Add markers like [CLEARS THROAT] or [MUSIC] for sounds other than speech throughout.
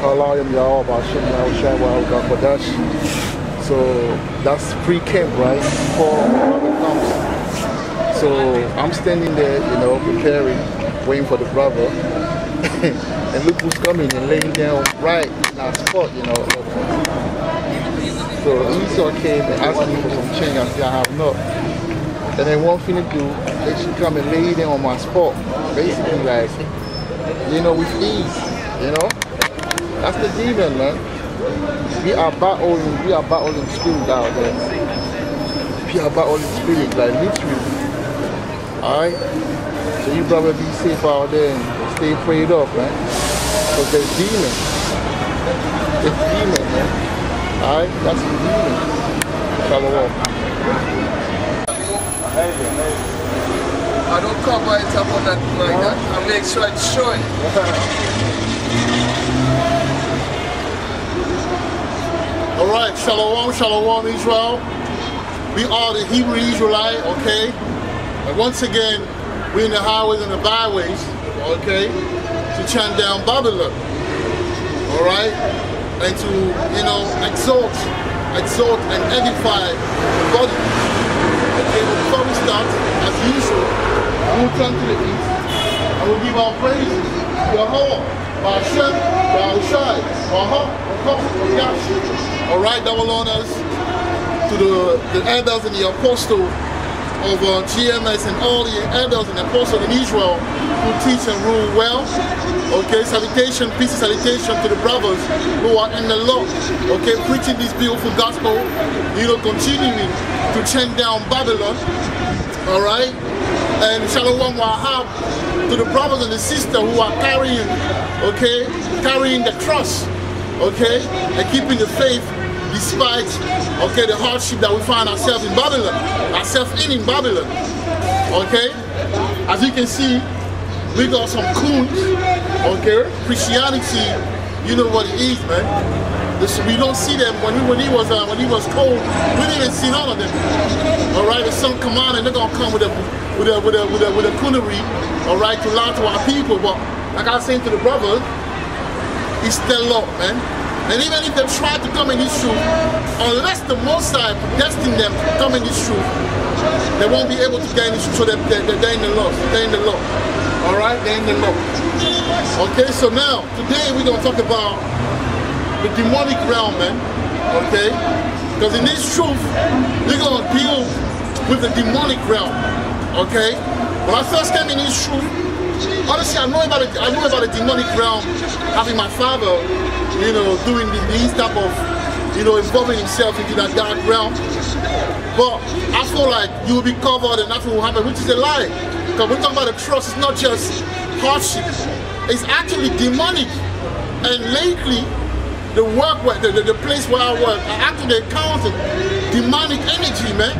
Kalayam Yahweh Bashem Yahushua Kodash. So that's pre-camp, right? Before comes. So I'm standing there, you know, preparing, waiting for the brother. [LAUGHS] and look who's coming and laying down right in our spot, you know. So Esau came and asked me for some change. I said, I have not. And then one thing to do, they should come and lay down on my spot. Basically, like, you know, with ease, you know. That's the demon, man. We are battling, we are battling spirit out there. We are battling spirit, like literally. Alright? So you brother be safe out there and stay prayed up, man. Because there's demons. There's demons, man. Alright? That's the demon. Shalom. I don't cover it up on that like that. I make sure it's showing. [LAUGHS] All right, shalom, shalom, Israel. We are the Hebrew Israelite, okay? And once again, we're in the highways and the byways, okay, to chant down Babylon, all right? And to, you know, exalt, exalt and edify the body. Okay, before we start, as usual, we'll turn to the east and we'll give our praises to Yahweh, Hashem, Yahushai, Waha, Yash. All right, double honors to the, the elders and the apostle of uh, GMS and all the elders and apostles in Israel who teach and rule well. Okay, salutation, peace and salutation to the brothers who are in the Lord. Okay, preaching this beautiful gospel, you know, continuing to chant down Babylon. All right, and Shalom Wahab to the brothers and the sisters who are carrying, okay, carrying the cross, okay, and keeping the faith despite okay the hardship that we find ourselves in Babylon, ourselves in in Babylon. Okay, as you can see, we got some coons. Okay, Christianity, you know what it is, man. This, we don't see them when, we, when he was uh, when he was cold. We didn't see none of them. All right, the sun come on and they're gonna come with a with a with a with a with a coonery. All right, to lie to our people. But like I was saying to the brothers, it's still up, man. And even if they try to come in this truth, unless the Most High predestined them to come in this truth, they won't be able to get in this truth. So they're, they're, they're in the law. They're in the law. All right? They're in the law. Okay, so now, today we're going to talk about the demonic realm, man. Okay? Because in this truth, we're going to deal with the demonic realm. Okay? When I first came in this truth, honestly, I know about it. I know about the demonic realm, having my father you know, doing these type of, you know, involving himself into that dark realm. But I feel like you will be covered and nothing will happen, which is a lie. Because we're talking about the trust, it's not just hardship. It's actually demonic. And lately, the work, where, the, the, the place where I work, I actually encountered demonic energy, man.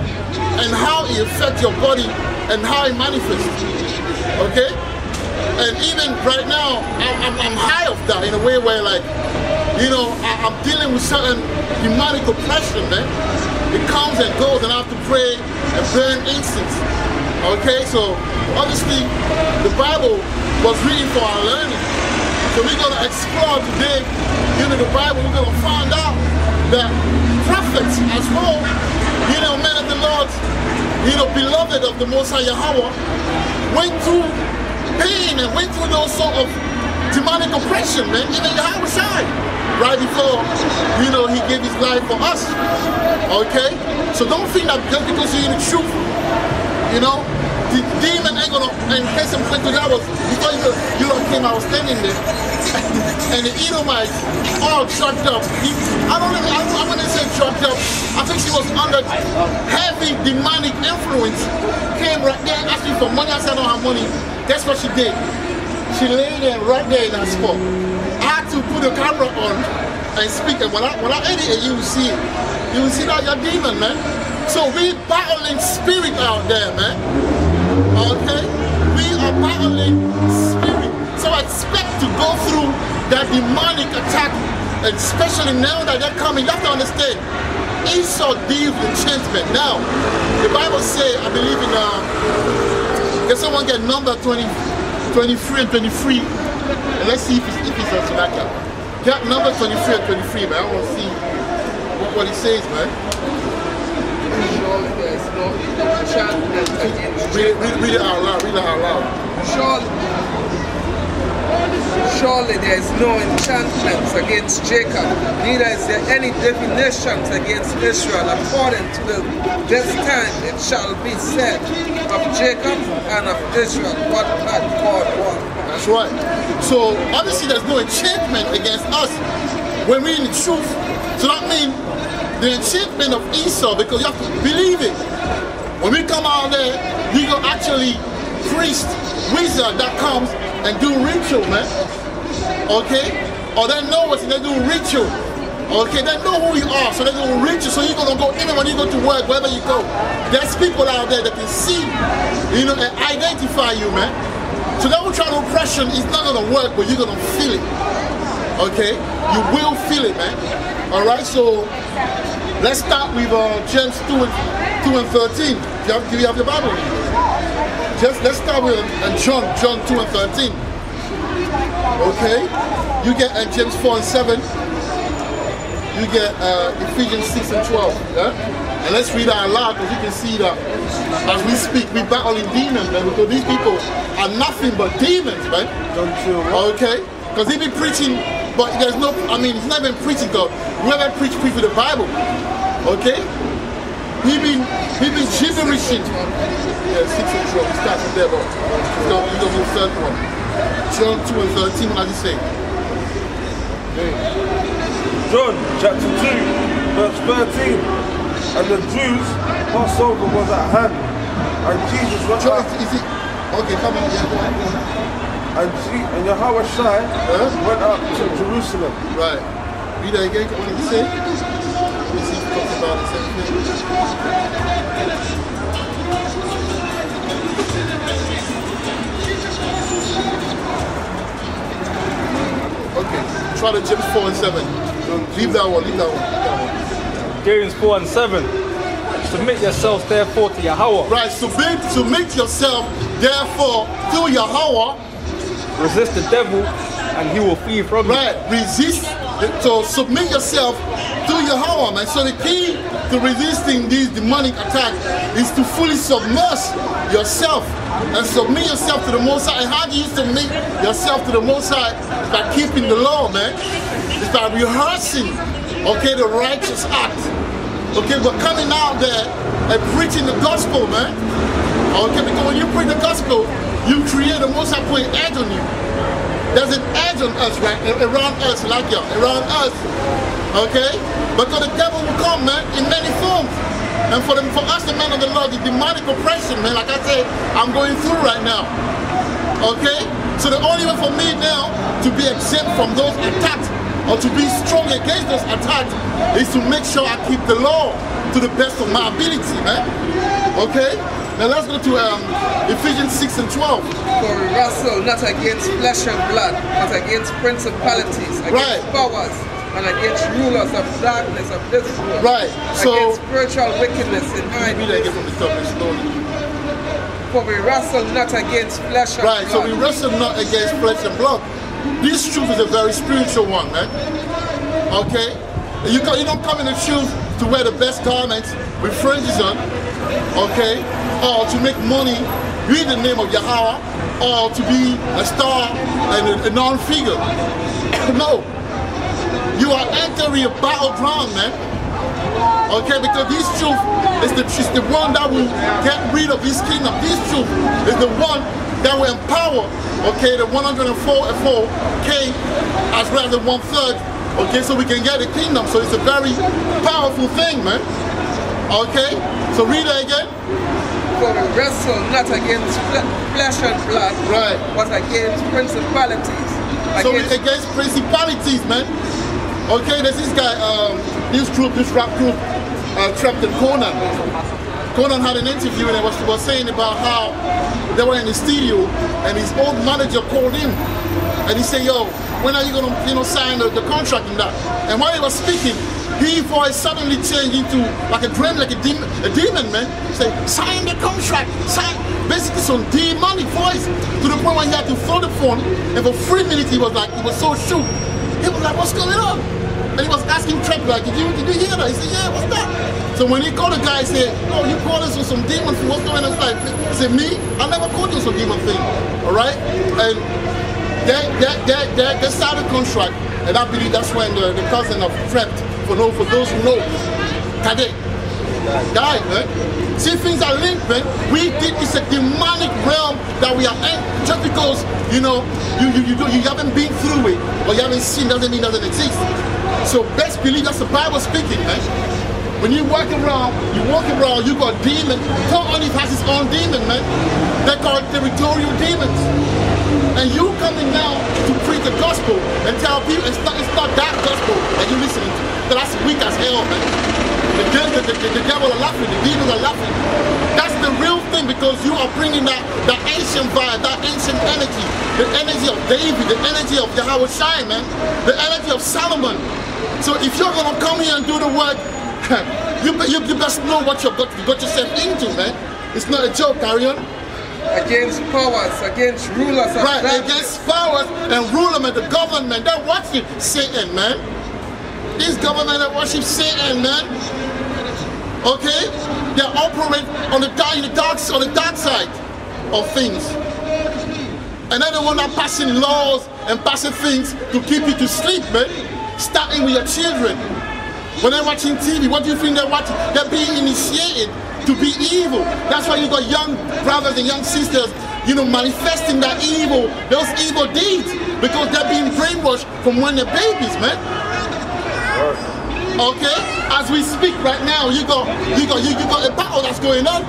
And how it affects your body and how it manifests. Okay? And even right now, I'm, I'm, high of that in a way where like, you know, I, am dealing with certain demonic oppression, man. It comes and goes and I have to pray and burn incense. Okay, so obviously the Bible was written for our learning. So we're gonna explore today, you know, the Bible, we're gonna find out that prophets as well, you know, men of the Lord, you know, beloved of the Most High Yahweh, went through pain and went through those sort of demonic oppression, man. Even Yahweh Shai right before, you know, he gave his life for us. Okay? So don't think that just because you're in the truth, you know, the demon ain't gonna, and I'm point to that was, before you, you know, came, I was standing there, [LAUGHS] and the Edomites all trucked up. He, I don't really, I, I wouldn't say trucked up, I think she was under heavy demonic influence, came right there, me for money, I said I don't have money. That's what she did. She lay there right there in that spot I had to put the camera on and speak. And when I when I edit it, you will see it. You will see that you're demon, man. So we battling spirit out there, man. Okay? We are battling spirit. So I expect to go through that demonic attack, especially now that they're coming. You have to understand. Esau deals with enchantment. Now, the Bible says, I believe in uh, can someone get number 20, 23 and 23? And let's see if it's, if it's a Tanaka. get number 23 and 23, man. I want to see what, what he says, man. Surely there is no enchantment against Read it, Jacob. read, it- read it out loud. Read it out loud. Surely, surely there is no enchantments against Jacob, neither is there any divinations against Israel. According to the this time it shall be said of Jacob and of Israel, what had God won. That's right. So obviously there's no enchantment against us when we're in the truth. So that means the enchantment of Esau, because you have to believe it. When we come out there, we go actually priest, wizard that comes and do ritual, man. Okay? Or they know us and they do ritual. Okay, they know who you are, so they do ritual. So you're gonna go even when you go to work, wherever you go. There's people out there that can see, you know, and identify you, man. So that try to oppression is not gonna work, but you're gonna feel it. Okay? You will feel it, man. Alright, so let's start with uh, James 2 and 2 and 13. Do you have, do you have your Bible? Just let's start with uh, John, John 2 and 13. Okay? You get uh, James 4 and 7. You get uh, Ephesians 6 and 12. Yeah? And let's read out loud because you can see that as we speak, we battle in demons, man, because these people are nothing but demons, man. 2 and what? Okay? Because he be preaching, but there's no, I mean, he's not even preaching, because whoever preach, preach with the Bible. Okay? He been, he been gibberishing. Yeah, 6 and 12, we start from there, but he's going to go third one. John 2 and 13, what does he say? John chapter 2, verse 13. And the Jews, Passover was at hand. And Jesus went John, out, is it, okay, come on, yeah, go on, go on. And, G, and Yahweh Shai Huh? went up to Jerusalem. Right. Read that again, what did he say? Let me see if he talks about the same thing. Okay, try the James 4 and 7. Leave that one, leave that one, leave that one. James 4 and 7. Submit yourselves therefore to Yahweh. Right, submit, submit yourself, therefore, to Yahweh. Resist the devil and he will flee from you. Right, resist. So submit yourself to Yahweh, man. So the key to resisting these demonic attacks is to fully submerge yourself and submit yourself to the Most High. And how do you submit yourself to the Most High? It's by keeping the law, man. It's by rehearsing, okay, the righteous act. Okay, but coming out there and preaching the gospel, man. Okay, because when you preach the gospel, you create the Most High put edge on you. There's an edge on us, right? Around us, like you around us. Okay? Because the devil will come, man, in many forms. And for them, for us, the men of the Lord, the demonic oppression, man, like I said, I'm going through right now. Okay? So the only way for me now to be exempt from those attacks or to be strong against those attacks is to make sure I keep the law to the best of my ability, man. Okay? Now let's go to um, Ephesians 6 and 12. For we wrestle not against flesh and blood, but against principalities, against Right. powers, and against rulers of darkness of this world, Right, so- against spiritual wickedness in high places. from the top and slowly. For we wrestle not against flesh and Right, so we wrestle not against flesh and blood. This truth is a very spiritual one, man. Okay? You, you don't come in the truth to wear the best garments with fringes on, okay? Or to make money in the name of Yahweh, or to be a star and a, a non-figure. [COUGHS] no. You are entering a battleground, man. Okay, because this truth is the, is the one that will get rid of this kingdom. This truth is the one that will empower, okay, the 104K as well as the one third, okay, so we can get the kingdom. So it's a very powerful thing, man. Okay, so read it again. For we wrestle not against flesh and blood, Right. but against principalities, So we against against principalities, man. Okay, there's this guy, um, this group, this rap group, uh, Krept and Konan. Konan had an interview and was, was saying about how they were in the studio and his old manager called him and he said, yo, when are you gonna you know sign the, the contract and that? And while he was speaking, his voice suddenly changed into like a dream, like a demon, a demon man. Say, sign the contract, sign basically some demonic voice to the point where he had to throw the phone and for three minutes he was like he was so shook. He was like, what's going on? And he was asking Trent, like, did you, did you hear that? He said, yeah, what's that? So when he called the guy, he said, oh, you called us with some demon thing. What's going on? Like, he said, me? I never called you some demon thing. All right? And they, they, they, they, they signed a contract. And I believe that's when the, the cousin of Trent, for, no, for those who know, Today, died, man. See, things are linked, man. We did, it's a demonic realm that we are in. Just because, you know, you, you, you, do, you haven't been through it, or you haven't seen, doesn't mean it doesn't exist. So best believe that's the Bible speaking, man. When you walk around, you walk around, you got demons. Tom Olive has his own demon, man. They're called territorial demons. And you coming now to preach the gospel and tell people it's not, it's not that gospel that you're listening to. That's weak as hell, man. The, the, the, the, the devil are laughing, the demons are laughing. That's the real thing because you are bringing that, that ancient vibe, that ancient energy, the energy of David, the energy of Yahweh Shai, man, the energy of Solomon. So if you're gonna come here and do the work, [LAUGHS] you, you, you best know what you've got, you got yourself into, man. It's not a joke, carry on. Against powers, against rulers Right, against powers and rulers and the government, they're watching Satan, man. This government that worship Satan, man. Okay? They operate on the dark, the dark, on the dark side of things. And they're the one that passing laws and passing things to keep you to sleep, man. Starting with your children. When they're watching TV, what do you think they're watching? They're being initiated to be evil. That's why you got young brothers and young sisters, you know, manifesting that evil, those evil deeds, because they're being brainwashed from when they're babies, man. Okay? As we speak right now, you got you got you, you got a battle that's going on.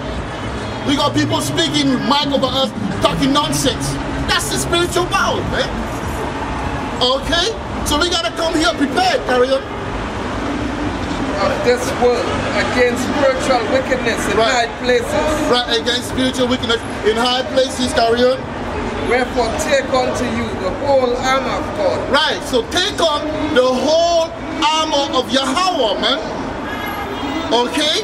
We got people speaking mic over us, talking nonsense. That's the spiritual battle, man. Okay? So we gotta come here prepared, carry on. of this world against spiritual wickedness in Right. high places. Right against spiritual wickedness in high places, carry on. Wherefore take unto you the whole armor of God, Right, so take on the whole armor of Yahweh, man. Okay?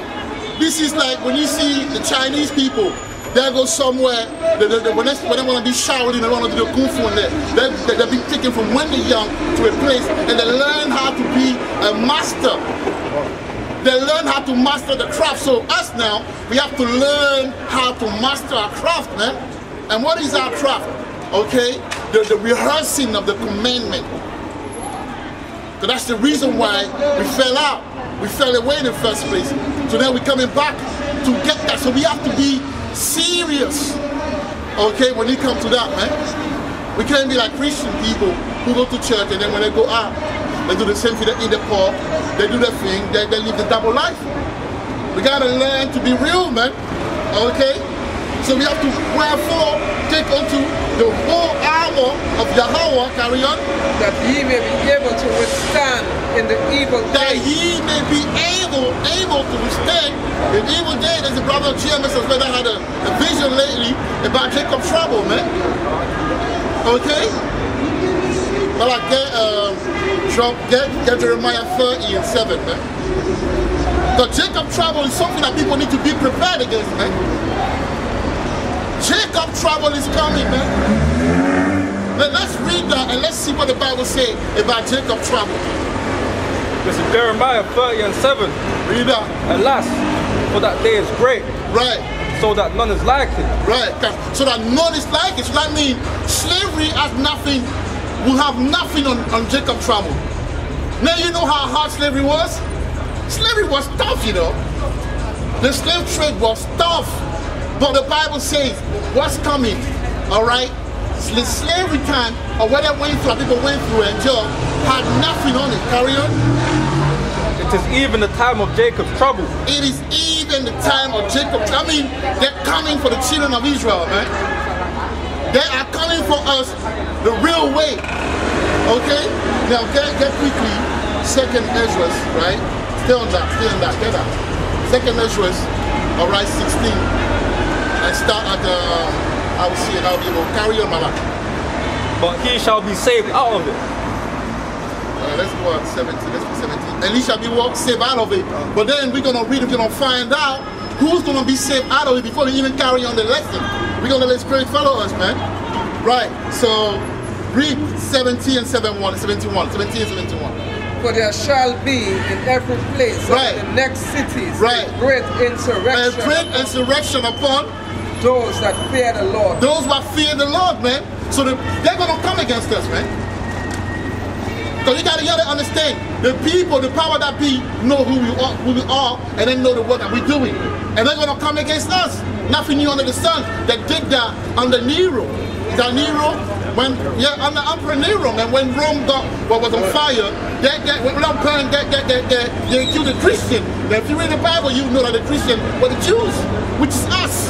This is like when you see the Chinese people, they go somewhere, they, they, they- when, they, they want to be shouting, they want to do the kung fu in there. They, they, they've been taken from when they're young to a place and they learn how to be a master. They learn how to master the craft. So us now, we have to learn how to master our craft, man. And what is our craft? Okay? The, the rehearsing of the commandment. So that's the reason why we fell out. We fell away in the first place. So now we're coming back to get that. So we have to be serious. Okay, when it comes to that, man. We can't be like Christian people who go to church and then when they go out, they do the same thing in the pub, they do their thing, they, they live the double life. We gotta learn to be real, man. Okay? So we have to wherefore take unto the whole armor of Yahweh, carry on, that ye may be able to withstand in the evil day. that ye may be able able to withstand the evil day. There's a brother GMS has better had a, a vision lately about Jacob trouble, man. Okay? Well, I get um, Trump, get, get Jeremiah 30 and 7, man. The Jacob trouble is something that people need to be prepared against, man. Jacob trouble is coming, man. Let, let's read that and let's see what the Bible says about Jacob trouble. Listen, Jeremiah 30 and 7. Read that. Alas, for that day is great, Right. so that none is like it. Right, so that none is like it. So that means slavery has nothing, will have nothing on, on Jacob trouble. Now you know how hard slavery was? Slavery was tough, you know. The slave trade was tough. But the Bible says what's coming, all right? The slavery time, or what they went through, people went through and job, had nothing on it. Carry on. It is even the time of Jacob's trouble. It is even the time of Jacob. I mean, they're coming for the children of Israel, man. They are coming for us the real way. Okay? Now get get quickly second Ezra, right? Stay on that, stay on that, get that. Second Ezra, all right, 16. And start at um, I will see it, I'll be able to carry on my life. But he shall be saved out of it. Uh, let's go at 17, let's go 17. And he shall be saved out of it. But then we're gonna read, we're gonna find out who's gonna be saved out of it before we even carry on the lesson. We're gonna let spirit follow us, man. Right, so Read 70 and 71, 71, 17 and 71. For there shall be in every place Right. of the next cities Right. a great A insurrection great upon insurrection upon those that fear the Lord. those that fear the Lord, man. So the, they're gonna come against us, man. So you gotta, you gotta understand the people, the power that be know who we are, who we are, and they know the work that we're doing, and they're gonna come against us. Nothing new under the sun. They did that under Nero. That Nero? When yeah, under Emperor Nero, man. When Rome got what was on fire, they, they, without burning, they, they, they, they, they killed the Christian. Now, if you read the Bible, you know that the Christian were the Jews, which is us.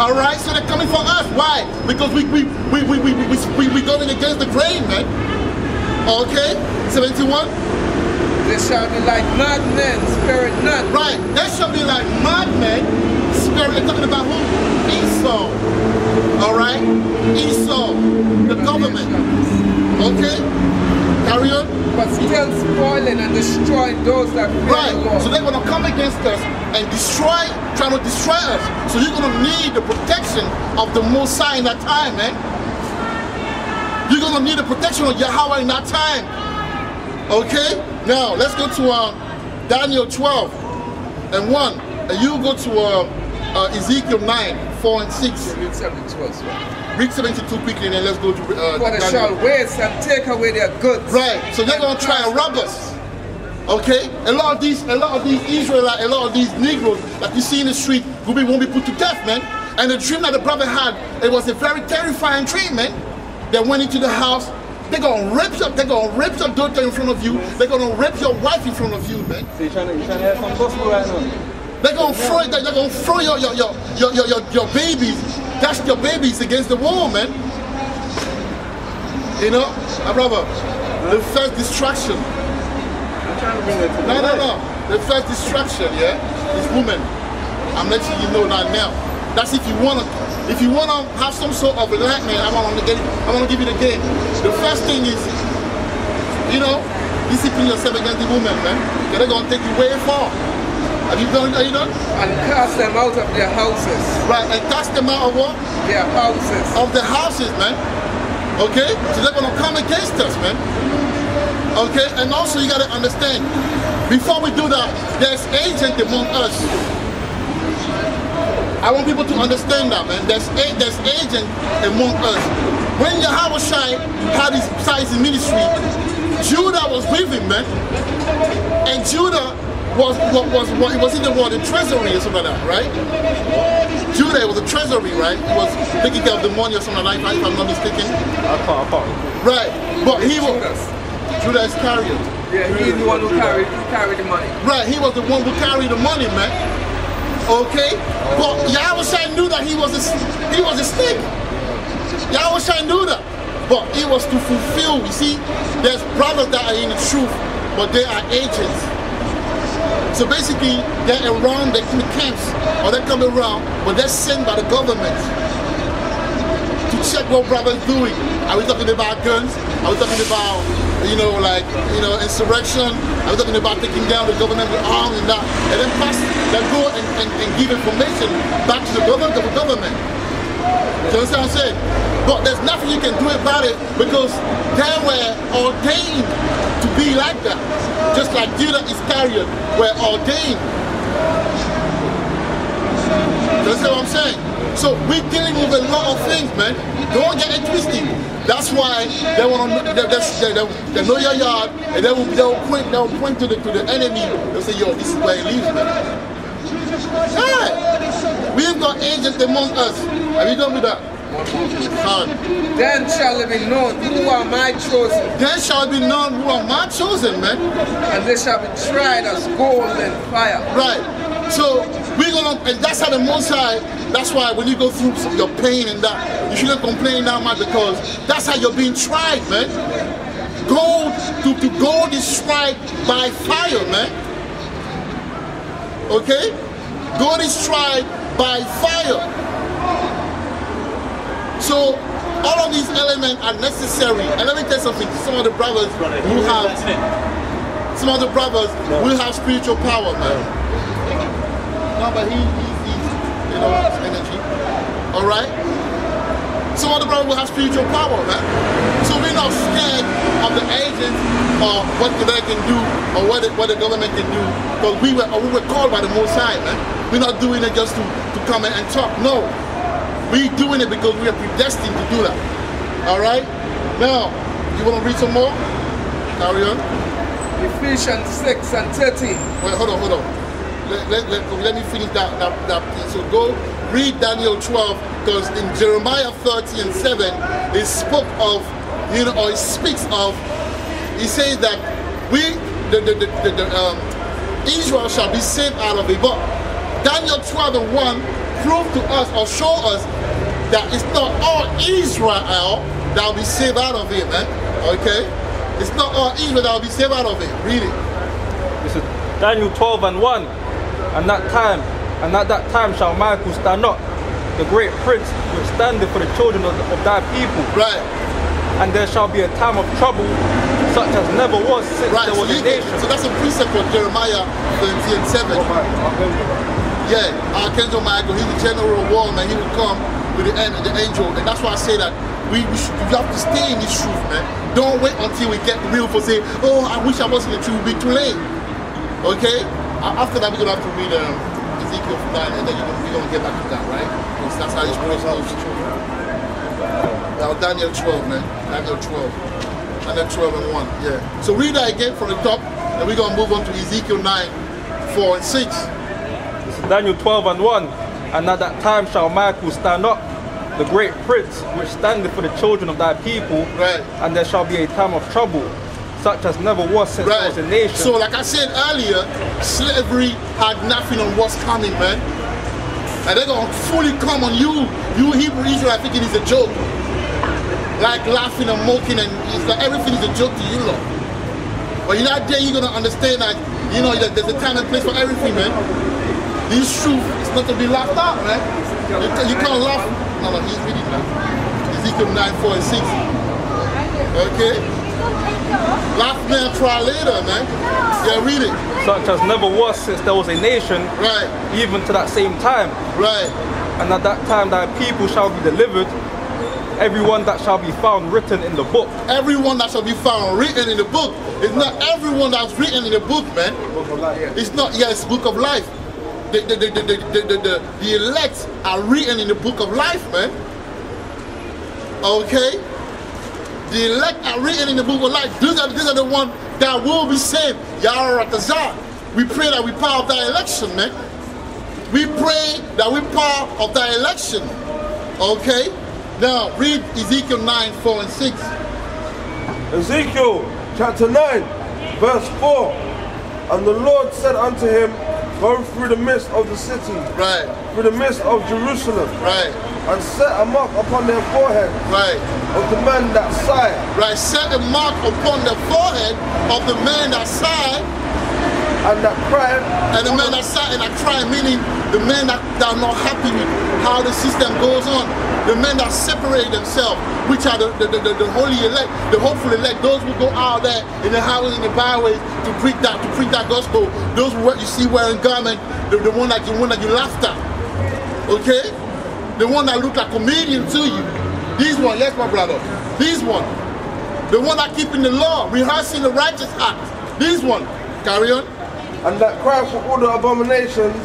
All right, so they're coming for us. Why? Because we we we we we we, we, we going against the grain, man. Okay, 71. They shall be like madmen, spirit none. Right, they shall be like madmen. Spirit, they're talking about who? Esau. All right, Esau, the government. Okay, carry on. But still spoiling and destroying those that fear the Right, Lord. so they're gonna come against us and destroy, trying to destroy us. So you're gonna need the protection of the Most High in that time, man. You're gonna need the protection of Yahweh in that time. Okay? Now let's go to um, Daniel 12 and 1. And you go to uh, uh, Ezekiel 9, 4 and 6. Read 72 as well. Read 72 quickly and then let's go to uh, For they shall waste and take away their goods. Right, so they're gonna try and rob us. Okay, a lot of these, a lot of these Israelites, a lot of these Negroes that you see in the street will be won't be put to death, man. And the dream that the brother had, it was a very terrifying dream, man. They went into the house. They're gonna rape your, they're gonna rape your daughter in front of you. They're gonna rape your wife in front of you, man. So you're trying to, you're trying to have some gospel right now? They're gonna throw, they're gonna throw your your your your your, your, your babies, dash your babies against the wall, man. You know, my brother, the first distraction I'm trying to bring it to No, no, no. The first distraction, yeah, is woman. I'm letting you know that now. That's if you wanna, if you wanna have some sort of enlightenment. I wanna get, I wanna give you the game. The first thing is, you know, discipline yourself against the woman, man. They're gonna take you way far. Have you done? Are you done? And cast them out of their houses. Right, and cast them out of what? Their houses. Of the houses, man. Okay, so they're gonna come against us, man. Okay, and also you gotta understand, before we do that, there's agent among us. I want people to understand that, man. There's a, there's agent among us. When Yahweh Shai had his size in ministry, Judah was with him, man. And Judah was was was, was, was in the what, the treasury or something like that, right? Judah was the treasury, right? He was taking care of the money or something like that, if I'm not mistaken. I can't, I can't. Right. But he was Judas. Judah Iscariot. Yeah, he's the one who carried, who carried the money. Right, he was the one who carried the money, man. Okay? But Yahweh Shai knew that he was a, he was a snake. Yahweh Shai knew that. But it was to fulfill, you see, there's brothers that are in the truth, but they are agents. So basically, they're around the camps, or they come around, but they're sent by the government to check what brothers doing. Are we talking about guns? Are we talking about, you know, like, you know, insurrection? Are we talking about taking down the government with arms and that? And then pass, they go and, and, and give information back to the government, the government. Do you understand what I'm saying? But there's nothing you can do about it because they were ordained to be like that. Just like Judah Iscariot were ordained. Do you understand what I'm saying? So we're dealing with a lot of things, man. Don't get it twisted. That's why they want to they, they, they, they know your yard and they will, they will point they will point to the to the enemy. They'll say, yo, this is where he lives, man. Yeah. We've got agents among us. Have you done with that? Then shall it be known who are my chosen, Then shall it be known who are my chosen, man. and they shall be tried as gold in fire. Right. So we're gonna, and that's how the Most High. That's why when you go through your pain and that, you shouldn't complain that much because that's how you're being tried, man. Gold to, to gold is tried by fire, man. Okay? Gold is tried by fire. So all of these elements are necessary. And let me tell you something. Some of the brothers who have some of the brothers will have spiritual power, man. No, but he, he, he's, you know, energy. All right. some of the brother will have spiritual power, man. So we're not scared of the agents or what they can do or what the, what the government can do. Because we were, we were called by the Most High, man. We're not doing it just to, to come in and talk. No. We're doing it because we are predestined to do that. All right? Now, you want to read some more? Carry on. Ephesians 6 and 13. Wait, hold on, hold on. Let, let, let, let me finish that, that, that piece. So go read Daniel 12, because in Jeremiah 30 and 7, it spoke of, you know, or it speaks of, he says that we, the, the, the, the, um, Israel shall be saved out of. But Daniel 12 and 1 prove to us or show us that it's not all Israel that will be saved out of it, man. Okay? It's not all Israel that will be saved out of it. Read it. This is Daniel 12 and 1. And that time, and at that time shall Michael stand up, the great prince, which standeth for the children of, of thy people. Right. And there shall be a time of trouble, such as never was since Right. there So, a nation. so that's a precept for Jeremiah 30 and 7. My, Archangel. Yeah, Archangel Michael, he's the general of war, man. He will come with the, an- the angel. And that's why I say that we, we should, have to stay in this truth, man. Don't wait until we get real for say, oh, I wish I was in the truth. It'll be too late. Okay? After that, we're going to have to read um, Ezekiel 9, and then you're gonna, we're going to get back to that, right? Because that's how this place goes. Now, Daniel 12, man. Daniel 12. Daniel 12 and 1, yeah. So read that again from the top, and we're going to move on to Ezekiel 9, 4 and 6. Is Daniel 12 and 1. And at that time shall Michael stand up, the great prince, which standeth for the children of thy people. Right. And there shall be a time of trouble, such as never was since there was a nation. So, like I said earlier, slavery had nothing on what's coming, man. And they're gonna fully come on you, you Hebrew Israel, I think it's a joke. Like laughing and mocking, and it's like everything is a joke to you, lot. But in that day, you're gonna understand that, you know, that there's a time and place for everything, man. This truth is not to be laughed at, man. You, ca- you can't laugh. No, no, he's reading that. Ezekiel 9, 4 and 6. Okay? Laugh now, try later, man. Yeah, read it. such as never was since there was a nation, Right, even to that same time. right. And at that time thy people shall be delivered, everyone that shall be found written in the book. Everyone that shall be found written in the book. It's not everyone that's written in the book, man. Book of life. It's not, yes, book of life the, the, the, the, the, the, the elect are written in the book of life, man. Okay? The elect are written in the book of life. These are, these are the ones that will be saved. Yara Ratazar. We pray that we power of that election, man. We pray that we power of that election. Okay? Now, read Ezekiel 9, 4 and 6. Ezekiel chapter 9, verse 4. And the Lord said unto him, Go through the midst of the city, Right, through the midst of Jerusalem, right, and set a mark upon their forehead. Right. of the man that sighed, Right, set a mark upon the forehead of the man that sighed, and that cried, and the man that sighed and that cried, meaning the man that, that are not happy with how the system goes on, the men that separate themselves, which are the, the, the, the, holy elect, the hopeful elect, those who go out there in the highways and the byways to preach that, to preach that gospel, those who you see wearing garment, the, the one that you one that you laughed at. Okay? The one that look like comedian to you. These one, yes, my brother. These one. The one that keeping the law, rehearsing the righteous act. These one. Carry on. and that cried for all the abominations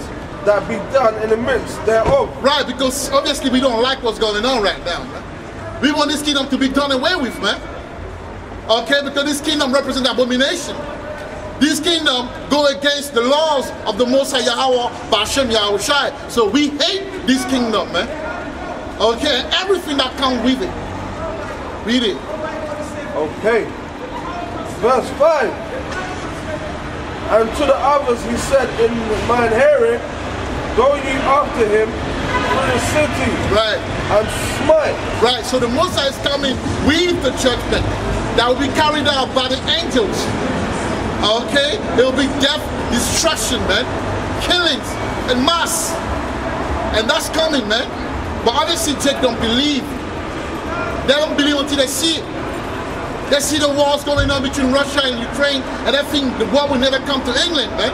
that be done in the midst thereof. Right, because obviously we don't like what's going on right now, man. We want this kingdom to be done away with, man. Okay, because this kingdom represents abomination. This kingdom go against the laws of the Most High Yahweh Bashem Yahushai. So we hate this kingdom, man. Okay, everything that comes with it. Read it. Okay. Verse 5. And to the others he said in mine hearing, Go ye after him through the city Right. and smite. Right, so the Most High is coming with the judgment that will be carried out by the angels. Okay? It will be death, destruction, man. Killings and mass. And that's coming, man. But obviously, Jake don't believe. They don't believe until they see it. They see the wars going on between Russia and Ukraine, and they think the war will never come to England, man.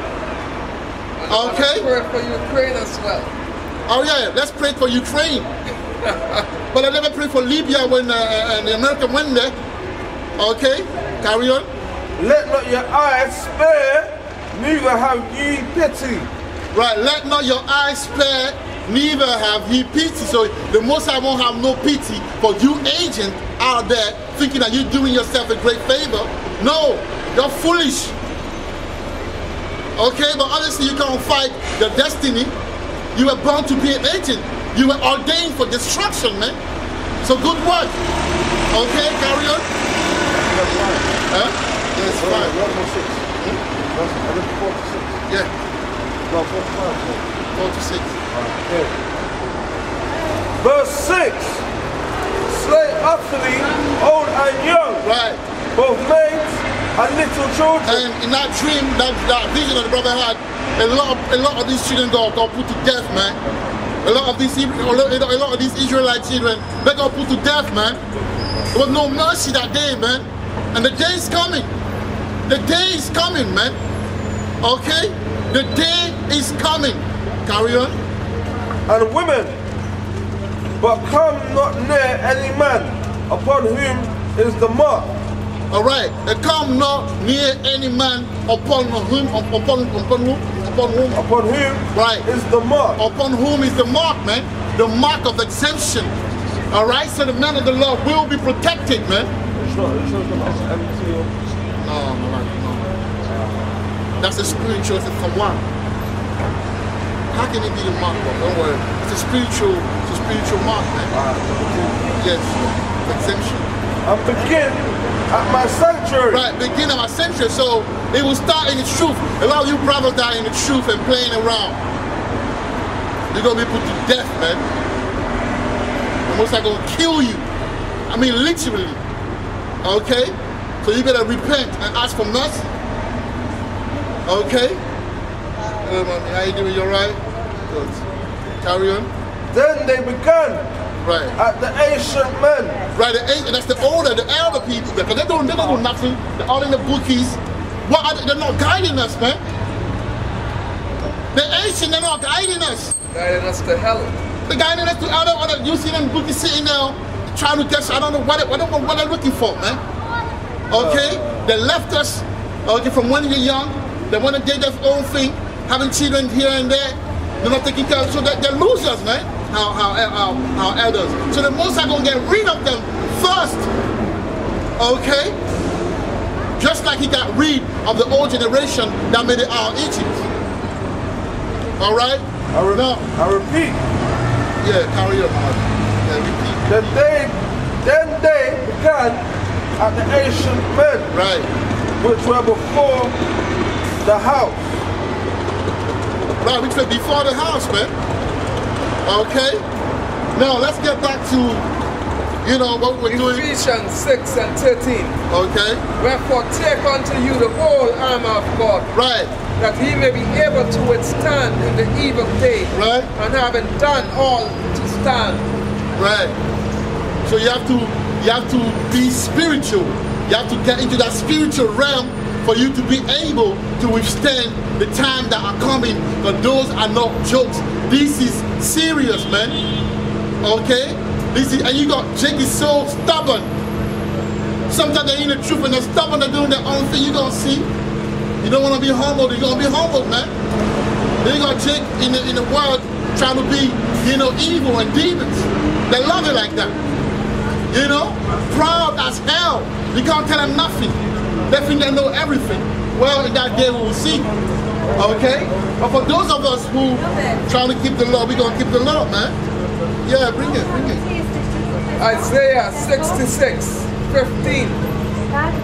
Okay. Pray for Ukraine as well. Oh yeah, let's pray for Ukraine. [LAUGHS] but I never prayed for Libya when uh, uh, the American went there. Okay, carry on. Let not your eyes spare, neither have ye pity. Right, let not your eyes spare, neither have ye pity. So the Most High won't have no pity for you agent out there thinking that you're doing yourself a great favor. No, you're foolish. Okay, but honestly, you can't fight your destiny. You were born to be an agent. You were ordained for destruction, man. So good work. Okay, carry on. Huh? Yes, Right, fine. one more six. I look four to six. Yeah, No, four to five. four to six. Okay. Verse 6 Slay utterly old and young, Right. both maids and little children. And in that dream, that, that vision that the brother had, a lot of a lot of these children got, got put to death, man. A lot of these a lot of these Israelite children, they got put to death, man. There was no mercy that day, man. And the day is coming. The day is coming, man. Okay? The day is coming. Carry on. and women, but come not near any man upon whom is the mark, All right. They come not near any man upon whom, upon, upon whom, upon whom, upon whom Right. is the mark. upon whom is the mark, man. The mark of exemption. All right, so the man of the law will be protected, man. It's not, the mark. empty or- No, no, no, no. That's a spiritual, it's a command. How can it be the mark? Bro? Don't worry. It's a spiritual, it's a spiritual mark, man. Ah, yes, exemption. And begin at my sanctuary. Right, beginning of my century. So it will start in the truth. A lot of you brothers die in the truth and playing around. You're gonna be put to death, man. The most are gonna kill you. I mean literally. Okay? So you better repent and ask for mercy. Okay? Hello, mommy. How you doing? You alright? Good. Carry on. Then they began Right. at the ancient men. Right, the eight, that's the older, the elder people, because they don't, they don't do nothing. They're all in the bookies. What are they, they're not guiding us, man. The ancient, they're not guiding us. Guiding us to hell. They're guiding us to other, other you see them bookies sitting there trying to guess. I don't know what, they, I don't know what they're looking for, man. Okay? They left us, okay, from when you're young. They want to do their own thing, having children here and there. They're not taking care of, so they're, they're losers, man. Our, our, our, our elders. So the most are going to get rid of them first. Okay? Just like he got rid of the old generation that made it out of Egypt. All right? I, re- Now, I repeat, yeah, carry on. Yeah, repeat. then they, then they began at the ancient men, Right. which were before the house. Right, which were before the house, man. Okay? Now, let's get back to, you know, what we're doing. Ephesians 6 and 13. Okay? Wherefore take unto you the whole armor of God, Right, that he may be able to withstand in the evil day, right, and having done all to stand. right. So you have to, you have to be spiritual. You have to get into that spiritual realm for you to be able to withstand the time that are coming. But those are not jokes. This is serious, man. Okay? This is, and you got Jake is so stubborn. Sometimes they're in the truth and they're stubborn, they're doing their own thing. You gonna see. You don't wanna be humbled, you're gonna be humbled, man. Then you got Jake in the in the world trying to be, you know, evil and demons. They love it like that. You know? Proud as hell. You can't tell them nothing. They think they know everything. Well, in that day we will see. Okay? But for those of us who trying to keep the law, we're gonna keep the law, man. Yeah, bring it, bring it. Isaiah 66, 15.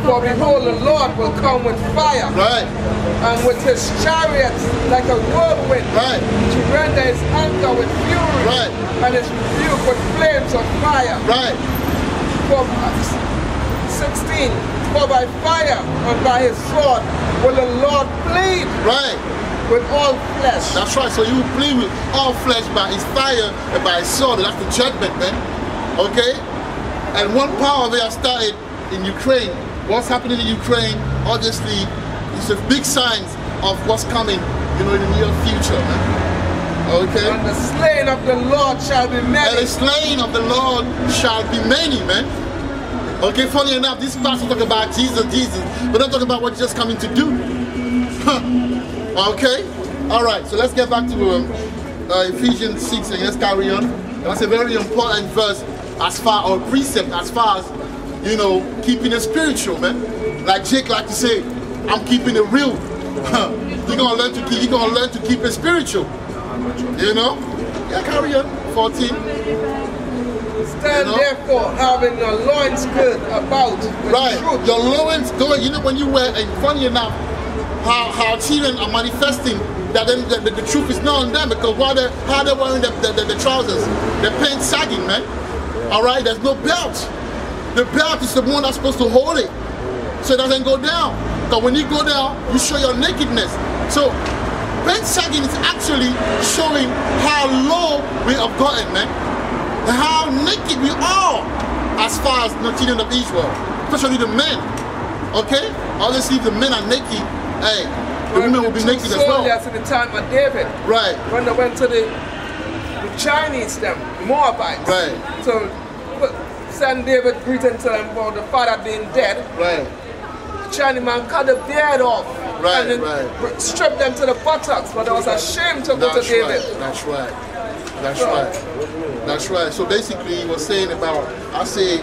For behold, the Lord will come with fire, Right, and with his chariots like a whirlwind, right, to render his anger with fury, Right. and his rebuke with flames of fire. right. For 16. For by fire and by his sword will the Lord plead Right. with all flesh. That's right. So you plead with all flesh by his fire and by his sword. That's the judgment, man. Okay? And one power they have started in Ukraine. What's happening in Ukraine, obviously, is a big signs of what's coming, you know, in the near future, man. Okay? And the slain of the Lord shall be many. And the slain of the Lord shall be many, man. Okay, funny enough, this pastor talk about Jesus, Jesus, but not talking about what you're just coming to do. Okay? All right, so let's get back to um, uh, Ephesians 6 and let's carry on. That's a very important verse as far, or precept as far as, you know, keeping it spiritual, man. Like Jake like to say, I'm keeping it real. you're gonna learn to keep, you're gonna learn to keep it spiritual. You know? Yeah, carry on. 14. Stand You know? therefore, having your loins girt about Right. truth. Your loins going, you know, when you wear, and funny enough, how, how children are manifesting that then the, the, the truth is not on them because while they're, how they're wearing the, the, the, trousers, the pants sagging, man. All right, there's no belt. The belt is the one that's supposed to hold it so it doesn't go down. Because when you go down, you show your nakedness. So, pants sagging is actually showing how low we have gotten, man. And how naked we are as far as the children of Israel, especially the men. Okay? Obviously, if the men are naked, hey, the women will be naked as well. in the time of David, Right, when they went to the, the Chinese, them, the Moabites. Right. So, send David greeting to them about the father being dead. right, The Chinese man cut the beard off. Right, and then right. stripped them to the buttocks, but it was a shame to go to David. right, that's right, that's right, that's right. So basically, he was saying about, I say,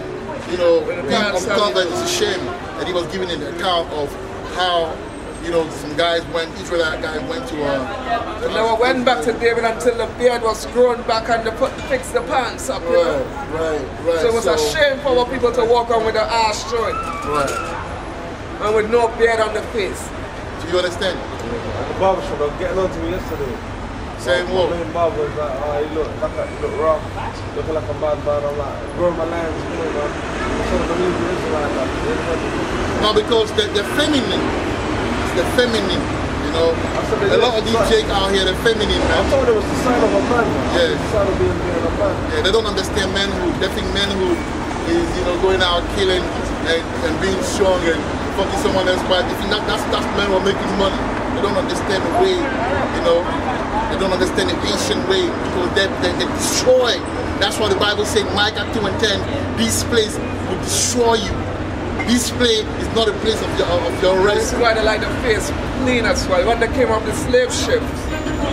you know, being parents have uncovered it. is a shame, and he was giving an account of how, you know, some guys went, Israelite guys went to, uh, And they were went back to David until the beard was grown back and they put fixed the pants up. You know? right, right, right. So it was a shame for our people to walk on with their ass showing Right. and with no beard on the face. Do you understand? At the barbershop, they were getting on to me yesterday. Saying My what? main barber was like, oh, you look, like, you look rough, looking like a bad man. I'm like, growing my you know, man. I I believe you Israelite, like, you No, because they're feminine, it's the feminine, you know. A lot of these look- Jake out here, they're feminine, I man. thought it was the sign of a man, man. Yeah. The sign of being, being a man. Yeah, they don't understand manhood. They think manhood is, you know, going out killing and, and being strong and fucking someone else's wife. If you not, that's that's men who are making money. They don't understand the way, you know. They don't understand the ancient way because they, they, they destroy. That's why the Bible says, Micah 2 and 10, this place will destroy you. This place is not a place of your, of your This rest. is why they like the face clean as well. When they came off the slave ship,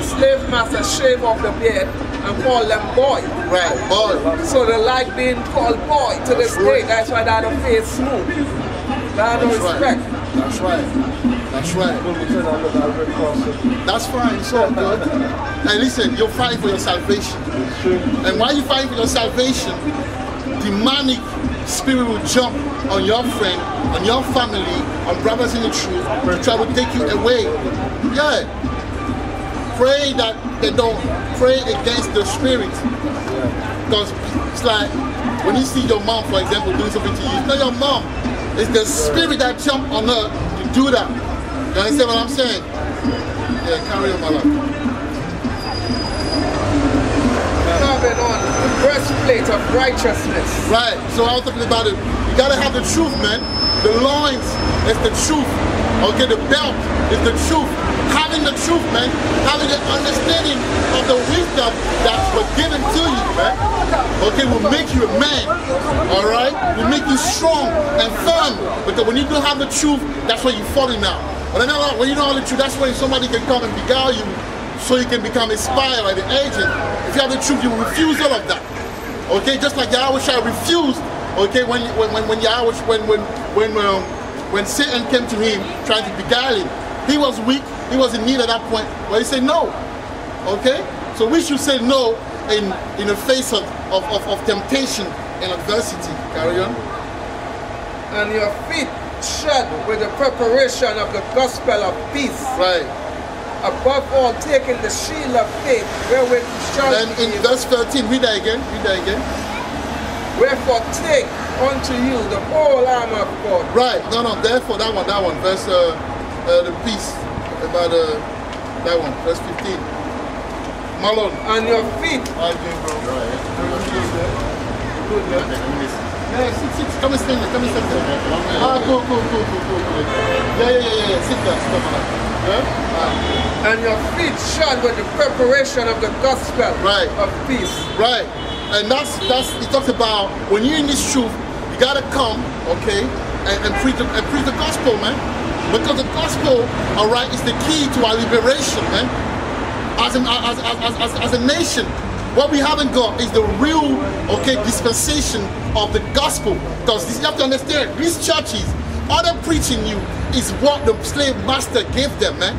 slave master shave off the beard and call them boy. Right, boy. So they like being called boy to this day. That's why they have the face smooth. They have no That's right. That's right. That's right. That's fine. It's all good. And listen, you're fighting for your salvation. And while you're fighting for your salvation, demonic spirit will jump on your friend, on your family, on brothers in the truth to try to take you away. Yeah. Pray that they don't pray against the spirit. Because it's like when you see your mom, for example, doing something to you, it's not your mom. It's the spirit that jump on her to do that. You understand what I'm saying? Yeah, carry on my life. Having on the breastplate of righteousness. Right. So I was talking about it. You gotta have the truth, man. The loins is the truth. Okay, the belt is the truth. Having the truth, man. Having the understanding of the wisdom that was given to you, man. Okay, we'll make you a man. All right, We'll make you strong and firm. Because when you don't have the truth, that's where you're falling now. You know- when you don't have the truth, that's when somebody can come and beguile you, so you can become a spy or an agent. If you have the truth, you will refuse all of that. Okay, just like Yahawashi refused. Okay, when when when, when Yahweh when when when um, when Satan came to him trying to beguile him, he was weak. He was in need at that point. But he said no. Okay, so we should say no in in the face of of, of, of temptation and adversity. Carry on. And your feet shod with the preparation of the gospel of peace. Right. Above all, taking the shield of faith, wherewith you shall And in verse 13, read that again. Read that again. Wherefore take unto you the whole armor of God, Right. No, no. Therefore, that one, that one. Verse uh, uh the peace about uh that one. Verse 15. Malone. and your feet you doing, bro? Good. Yeah, sit, sit. Come and stand there. Come and stand there. Ah, cool, cool, cool, cool, cool. Yeah, yeah, yeah, yeah. Sit there. Sit there. Yeah? And your feet shod with the preparation of the gospel Right. of peace. Right. And that's that's it talks about when you're in this truth, you gotta come, okay, and, and preach the and preach the gospel, man. Because the gospel, all right, is the key to our liberation, man. As, an, as, as, as, as, a nation, what we haven't got is the real, okay, dispensation of the gospel. Because you have to understand, these churches, all they're preaching you is what the slave master gave them, man.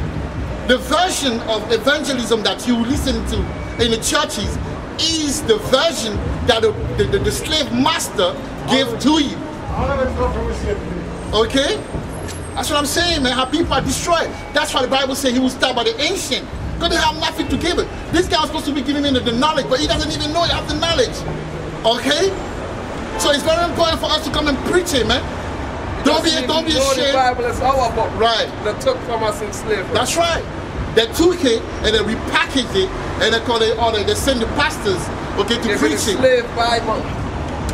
The version of evangelism that you listen to in the churches is the version that the, the, the, the slave master gave to you. Okay? That's what I'm saying, man. How people are destroyed. That's why the Bible says he will start by the ancient. Because they have nothing to give it. This guy was supposed to be giving him the, the knowledge, but he doesn't even know he has the knowledge. Okay? So it's very important for us to come and preach it, man. Eh? Don't be, don't be know The. Bible is our book. Right. That took from us in slavery. That's right. They took it and they repackaged it and they call it, or they, they send the pastors, okay, to it preach it. slave Bible.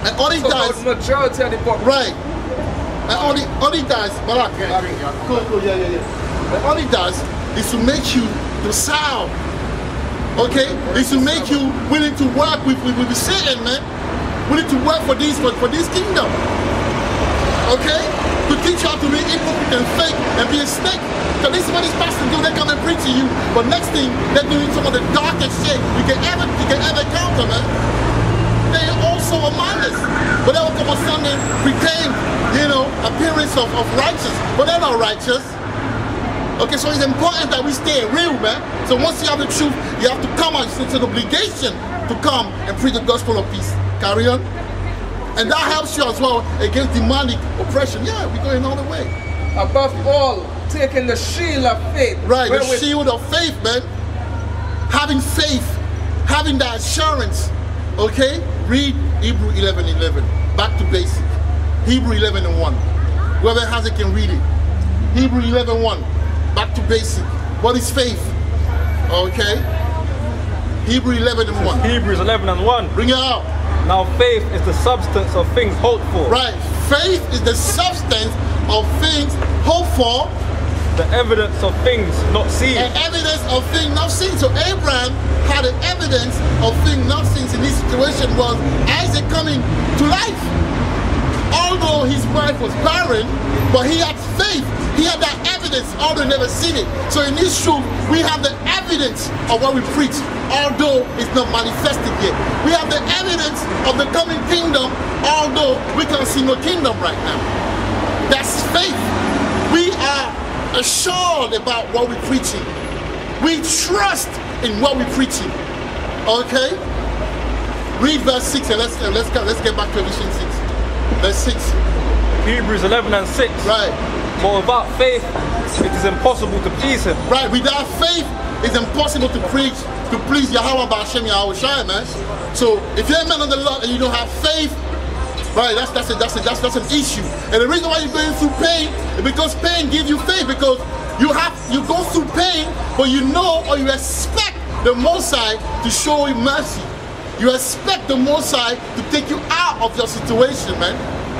And all he Took out does, the majority of the book. right. And all he, all he does, Balak, cool, cool, yeah, yeah, yeah. And all he does is to make you to sound, okay? Is to make you willing to work with, with, with Satan, man. Willing to work for this, for, for this kingdom. Okay? To teach you how to be hypocrite and fake and be a snake. So this is what these pastors do, they come and preach to you, but next thing they're doing some of the darkest shit you can ever you can ever encounter, man. They also among us. But they will come on Sunday, pretend, you know, appearance of, of righteous, but they're not righteous. Okay, so it's important that we stay real, man. So once you have the truth, you have to come out. It's an obligation to come and preach the gospel of peace. Carry on. And that helps you as well against demonic oppression. Yeah, we're going all the way. Above all, taking the shield of faith. Right, the shield of faith, man. Having faith, having that assurance. Okay? Read Hebrew 11 11. Back to basic. Hebrew 11 and 1. Whoever has it can read it. Hebrew 11 1. Back to basic. What is faith? Okay? Hebrew 11 and 1. Hebrews 11 and 1. Bring it out. Now faith is the substance of things hoped for, Right. Faith is the substance of things hoped for the evidence of things not seen. and evidence of things not seen. So Abraham had an evidence of things not seen in this situation was Isaac coming to life. Although his wife was barren, but he had faith. He had that evidence, although never seen it. So in this truth, we have the evidence of what we preach, although it's not manifested yet. We have the evidence of the coming kingdom, although we can't see no kingdom right now. That's faith. We are assured about what we're preaching. We trust in what we're preaching. Okay? Read verse 6 and let's let's let's get back to Ephesians 6. Verse 6. Hebrews 11 and 6. Right. For without faith, it is impossible to please him. Right. Without faith, it's impossible to preach, to please Yahweh Ba'ashem Yahawashi, man. So if you're a man of the Lord and you don't have faith, right, that's that's a, that's a, that's that's an issue. And the reason why you're going through pain is because pain gives you faith because you have you go through pain, but you know or you expect the Most High to show you mercy. You expect the Most High to take you out of your situation, man.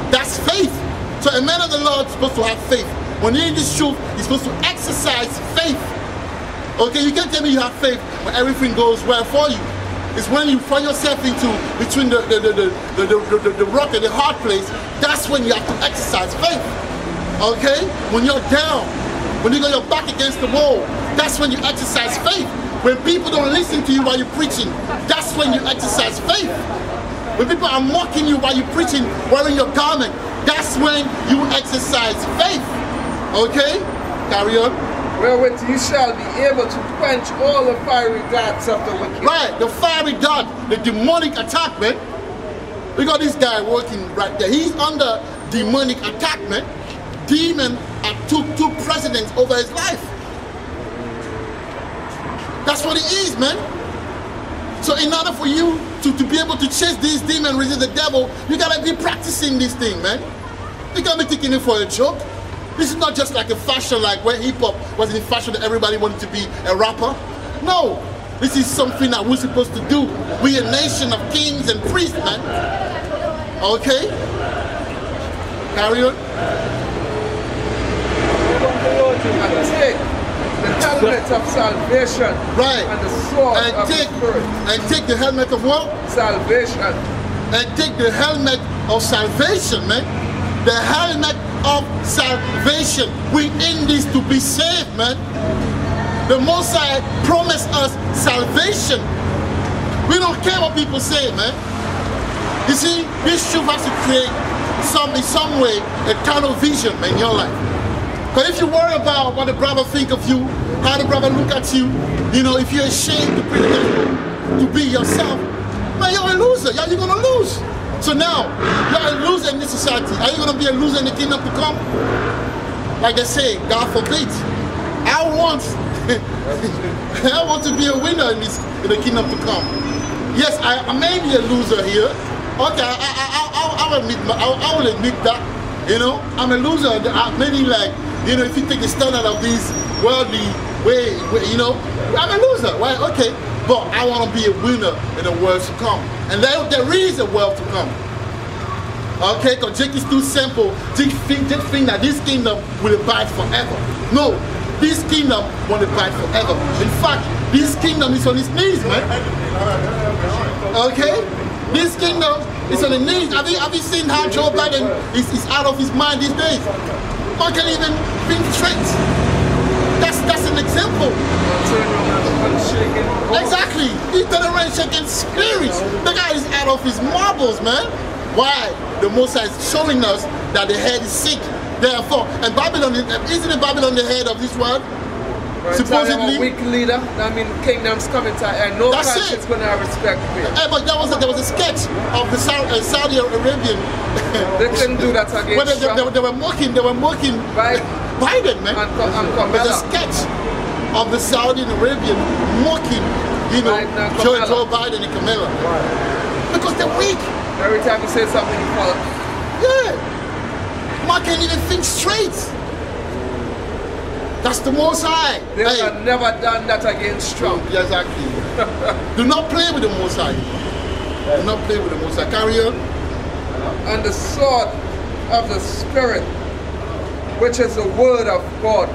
That's faith. So a man of the Lord is supposed to have faith. When you're in this truth, you're supposed to exercise faith. Okay, you can't tell me you have faith when everything goes well for you. It's when you find yourself into between the the, the, the, the, the, the, rock and the hard place, that's when you have to exercise faith. Okay? When you're down, when you got your back against the wall, that's when you exercise faith. When people don't listen to you while you're preaching, that's when you exercise faith. When people are mocking you while you're preaching, wearing your garment, that's when you exercise faith. Okay? Carry on. wherewith you shall be able to quench all the fiery darts of the wicked. Right, the fiery dart, the demonic attack, man. We got this guy working right there. He's under demonic attack, man. Demon uh, took took precedence over his life. That's what it is, man. So in order for you to, to be able to chase these demons, resist the devil, you gotta be practicing this thing, man. You can't be taking it for a joke. This is not just like a fashion like where hip hop was in fashion that everybody wanted to be a rapper. No. This is something that we're supposed to do. We a nation of kings and priests, man. Okay? Carry on. The helmet of salvation Right. and the sword And of take the Spirit. and take the helmet of what? Salvation. and take the helmet of salvation, man. The helmet of salvation. We in this to be saved, man. The Messiah promised us salvation. We don't care what people say, man. You see, this truth has to create some in some way a kind of vision man, in your life. Because if you worry about what the brother think of you, how the brother look at you, you know, if you're ashamed to to be yourself, man, you're a loser. Yeah, you're gonna lose. So now, you're a loser in this society. Are you gonna be a loser in the kingdom to come? Like I say, God forbid. I want, [LAUGHS] I want to be a winner in this in the kingdom to come. Yes, I, I may be a loser here. Okay, I, I, I, I, will admit, I, I will admit that. You know, I'm a loser. I- Meaning, like, you know, if you take the standard of these worldly way, way, you know, I'm a loser. right? Okay, but I want to be a winner in the world to come, and there, there is a world to come. Okay, because Jake is too simple. Just think, just think that this kingdom will abide forever. No, this kingdom won't abide forever. In fact, this kingdom is on its knees, man. Okay? This kingdom is on the knees. Have you, have you seen how Joe Biden is, is out of his mind these days? Man can't even think straight. That's that's an example. Turn around and unshaken. Exactly. He's done a rain shaking spirits. The guy is out of his marbles, man. Why? The Moses is showing us that the head is sick. Therefore, and Babylon isn't it Babylon the head of this world? Right, Supposedly- weak leader, I mean, kingdom's coming to and no That's country's it. going to have respect for you. Eh, but there was a, there was a sketch of the Saudi, uh, Saudi Arabian. They couldn't do that [LAUGHS] When against they, they, Trump. they were mocking, they were mocking Right. Biden, man. And, and There's a sketch of the Saudi Arabian mocking, you know, Biden Joe, Joe Biden and Kamala. Because they're weak. Every time you say something, you fall. Yeah. Man can't even think straight. That's the most high. They Hey. have never done that against Trump. Yeah, exactly. [LAUGHS] Do not play with the Most High. Do not play with the Most High. Carry on. And the sword of the Spirit, which is the word of God.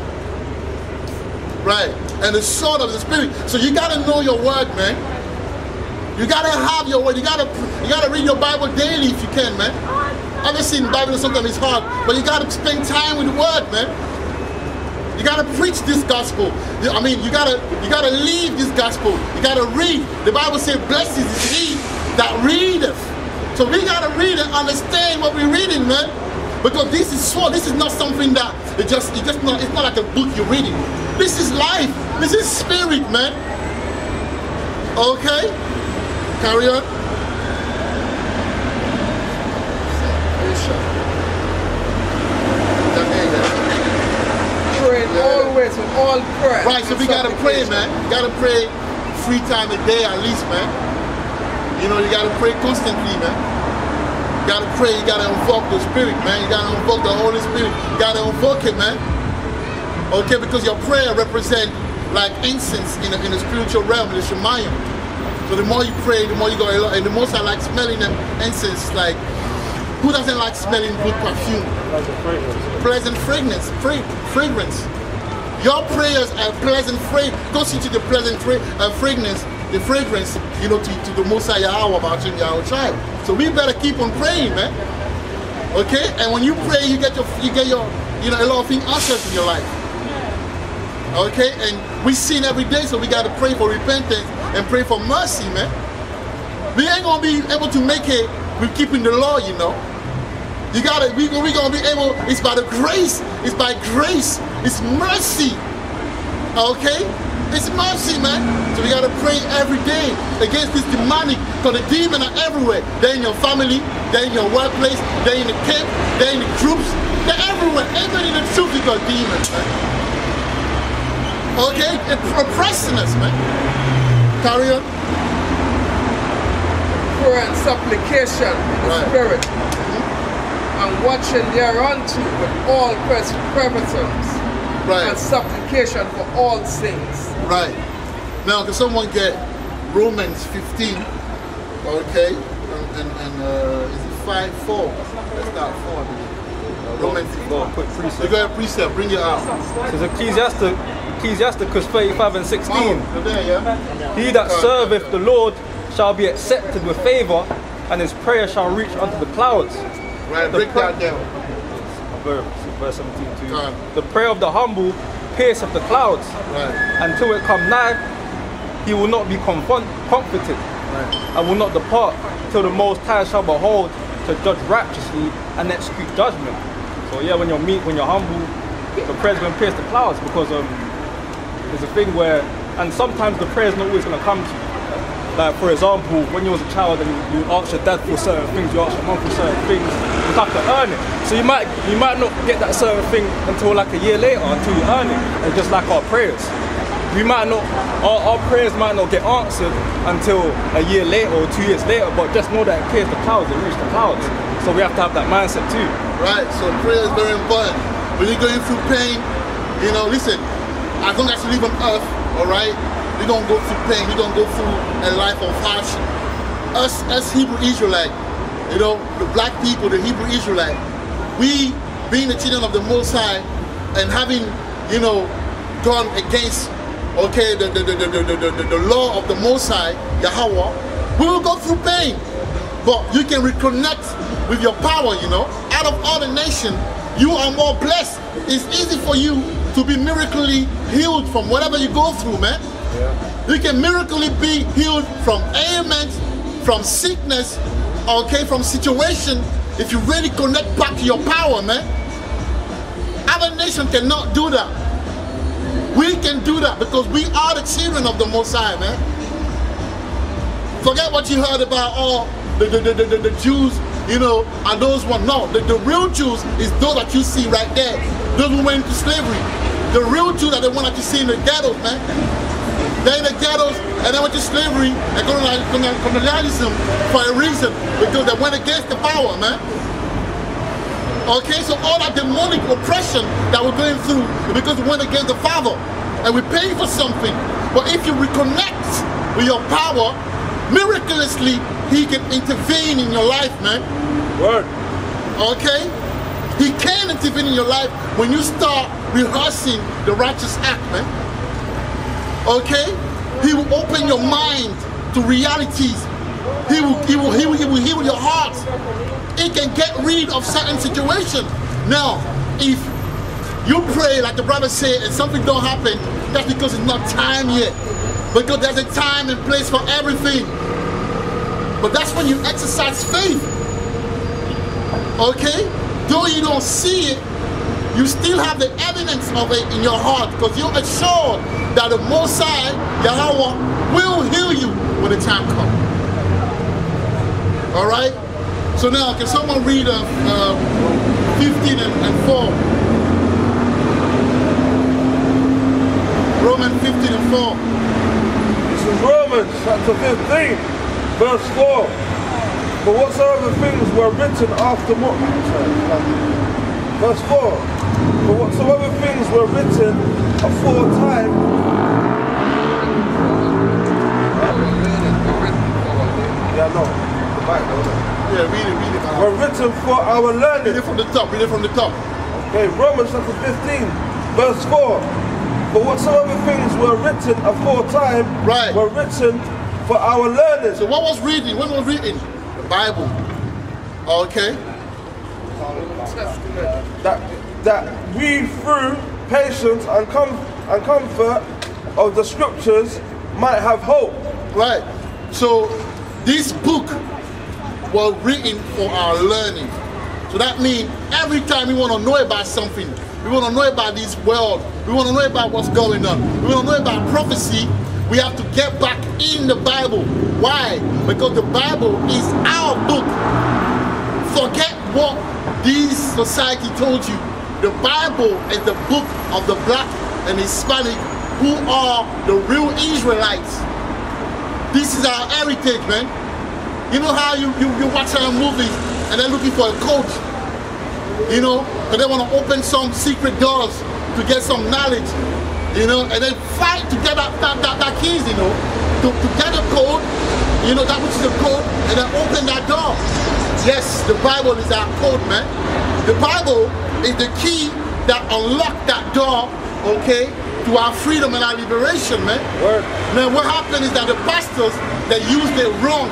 Right. And the sword of the Spirit. So you gotta know your word, man. You gotta have your word. You gotta you gotta read your Bible daily if you can, man. Obviously, the Bible sometimes it's hard, but you gotta spend time with the word, man. You gotta preach this gospel. I mean, you gotta you gotta leave this gospel. You gotta read. The Bible says, "Blessed is he that readeth." So we gotta read and understand what we're reading, man. Because this is sword. This is not something that it just it just not. It's not like a book you're reading. This is life. This is spirit, man. Okay. Carry on. Always with all prayer. Right, so we gotta pray, man. You gotta pray three times a day at least, man. You know, you gotta pray constantly, man. Gotta pray, you gotta invoke the Spirit, man. You gotta invoke the Holy Spirit. You gotta invoke it, man. Okay, because your prayer represent like incense in the, in the spiritual realm, the Shemayim. So the more you pray, the more you go, and the most I like smelling them incense. Like, who doesn't like smelling good perfume? A fragrance. pleasant fragrance, fragrance. Your prayers are pleasant fragrance. Goes into the pleasant fra- uh, fragrance, the fragrance, you know, to, to the Yahweh about Yahweh child. So we better keep on praying, man. Okay? And when you pray, you get your, you get your, you know, a lot of things answered in your life. Okay? And we sin every day, so we gotta pray for repentance and pray for mercy, man. We ain't gonna be able to make it with keeping the law, you know. You gotta, we, we gonna be able, it's by the grace, it's by grace, it's mercy. Okay? It's mercy, man. So we gotta pray every day against this demonic, because the demon are everywhere. They're in your family, they're in your workplace, they're in the camp, they're in the groups, they're everywhere. Everybody in the truth is got demons, man. Okay? They're oppressing us, man. Carry on. prayer and supplication in the Right. spirit, mm-hmm. and watching thereunto with all preferences Right. and supplication for all things. Right. Now, can someone get Romans 15? Okay. And, and, and uh, is it 5 4? Let's start 4, I believe. Romans 15. Go a quick You got a precept, bring it out. Says Ecclesiastic Ecclesiasticus 35 and 16. Oh, there, yeah? He that serveth the Lord shall be accepted with favor, and his prayer shall reach unto the clouds. Right, The break that down. Verse, verse 17 too. Go on. The prayer of the humble pierceth the clouds. Right, Until it come nigh, he will not be comforted, right. and will not depart till the Most High shall behold to judge righteously and execute judgment. So yeah, when you're meek, when you're humble, the prayer's going to pierce the clouds because um, there's a thing where, and sometimes the prayer's not always going to come to you. Like for example, when you was a child and you, you ask your dad for certain things, you asked your mum for certain things, you have to earn it. So you might you might not get that certain thing until like a year later, until you earn it. And just like our prayers, we might not our, our prayers might not get answered until a year later or two years later. But just know that it clears the clouds, it reaches the clouds. So we have to have that mindset too. Right, so prayer is very important. When you're going through pain, you know, listen, as long as you live on earth, all right, we don't go through pain. We don't go through a life of hardship. Us, us Hebrew Israelite, you know, the black people, the Hebrew Israelite, we being the children of the Most High and having, you know, gone against, okay, the, the, the, the, the, the, the law of the Most High, Yahweh, we will go through pain. But you can reconnect with your power, you know. Out of all the nation, you are more blessed. It's easy for you to be miraculously healed from whatever you go through, man. You can miraculously be healed from ailments, from sickness, okay, from situation, if you really connect back to your power, man. Other nation cannot do that. We can do that because we are the children of the Most High, man. Forget what you heard about all the, the, the, the, the, the Jews, you know, and those one. No, the, the real Jews is those that you see right there. Those who went into slavery. The real Jews are the one that you see in the ghettos, man. They're in the ghettos and they went to slavery and colonial- colonial- colonialism for a reason because they went against the power, man. Okay, so all that demonic oppression that we're going through because we went against the Father and we pay for something. But if you reconnect with your power, miraculously, He can intervene in your life, man. Word. Okay? He can intervene in your life when you start rehearsing the righteous act, man. Okay? He will open your mind to realities. He will, he will, he will, he will heal your heart. He can get rid of certain situations. Now, if you pray like the brother said and something don't happen, that's because it's not time yet. Because there's a time and place for everything. But that's when you exercise faith. Okay? Though you don't see it, you still have the evidence of it in your heart because you're assured that the Most Yahweh, will heal you when the time comes. All right? So now, can someone read uh, uh, 15 and, and 4? Romans 15 and 4. This is Romans chapter 15, verse 4. For whatsoever things were written after mo- Verse 4. For whatsoever things were written aforetime Yeah, no. The Bible, no. Yeah, read it, read it. man. Were written for our learning. Read learning. it from the top, read it from the top. Okay, Romans chapter 15, verse 4. For whatsoever things were written aforetime Right. were written for our learning. So what was reading? What was reading? The Bible. Okay? That that we through patience and com- and comfort of the scriptures might have hope. Right. So this book was written for our learning. So that means every time we want to know about something, we want to know about this world, we want to know about what's going on, we want to know about prophecy, we have to get back in the Bible. Why? Because the Bible is our book. Forget what this society told you. The Bible is the book of the black and Hispanic who are the real Israelites. This is our heritage, man. You know how you, you, you watch our movies and they're looking for a coach, you know, and they want to open some secret doors to get some knowledge, you know, and they fight to get that, that, that, that keys, you know, to, to get a code, you know, that which is the code, and then open that door. Yes, the Bible is our code, man. The Bible is the key that unlock that door, okay, to our freedom and our liberation, man. Word. Now what happened is that the pastors they used it wrong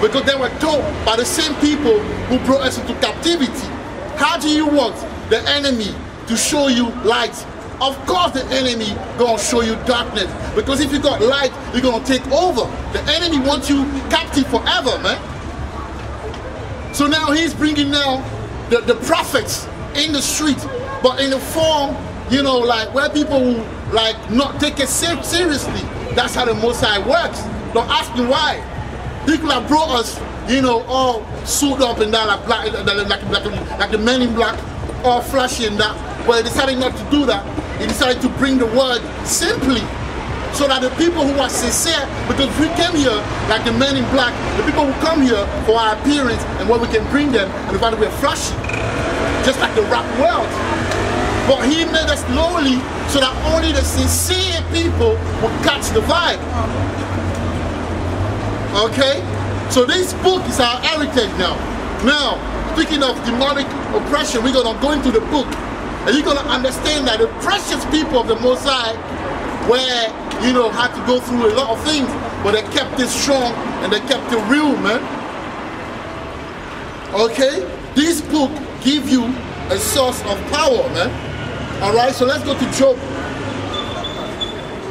because they were taught by the same people who brought us into captivity. How do you want the enemy to show you light? Of course the enemy gonna show you darkness because if you got light, you're gonna take over. The enemy wants you captive forever, man. So now he's bringing now the, the prophets in the street, but in the form, you know, like where people will like not take it ser- seriously. That's how the Most High works. Don't ask me why. People have brought us, you know, all suited up and that, like, black, like, like, like, the men in black, all flashy and that. But he decided not to do that. He decided to bring the word simply so that the people who are sincere, because we came here like the men in black, the people who come here for our appearance and what we can bring them, and the fact that we're flashy, just like the rap world. But he made us lowly so that only the sincere people will catch the vibe. Okay? So this book is our heritage now. Now, speaking of demonic oppression, we're gonna go into the book and you're gonna understand that the precious people of the Most High where you know had to go through a lot of things, but they kept it strong and they kept it real, man. Okay? This book give you a source of power, man. Alright, so let's go to Job.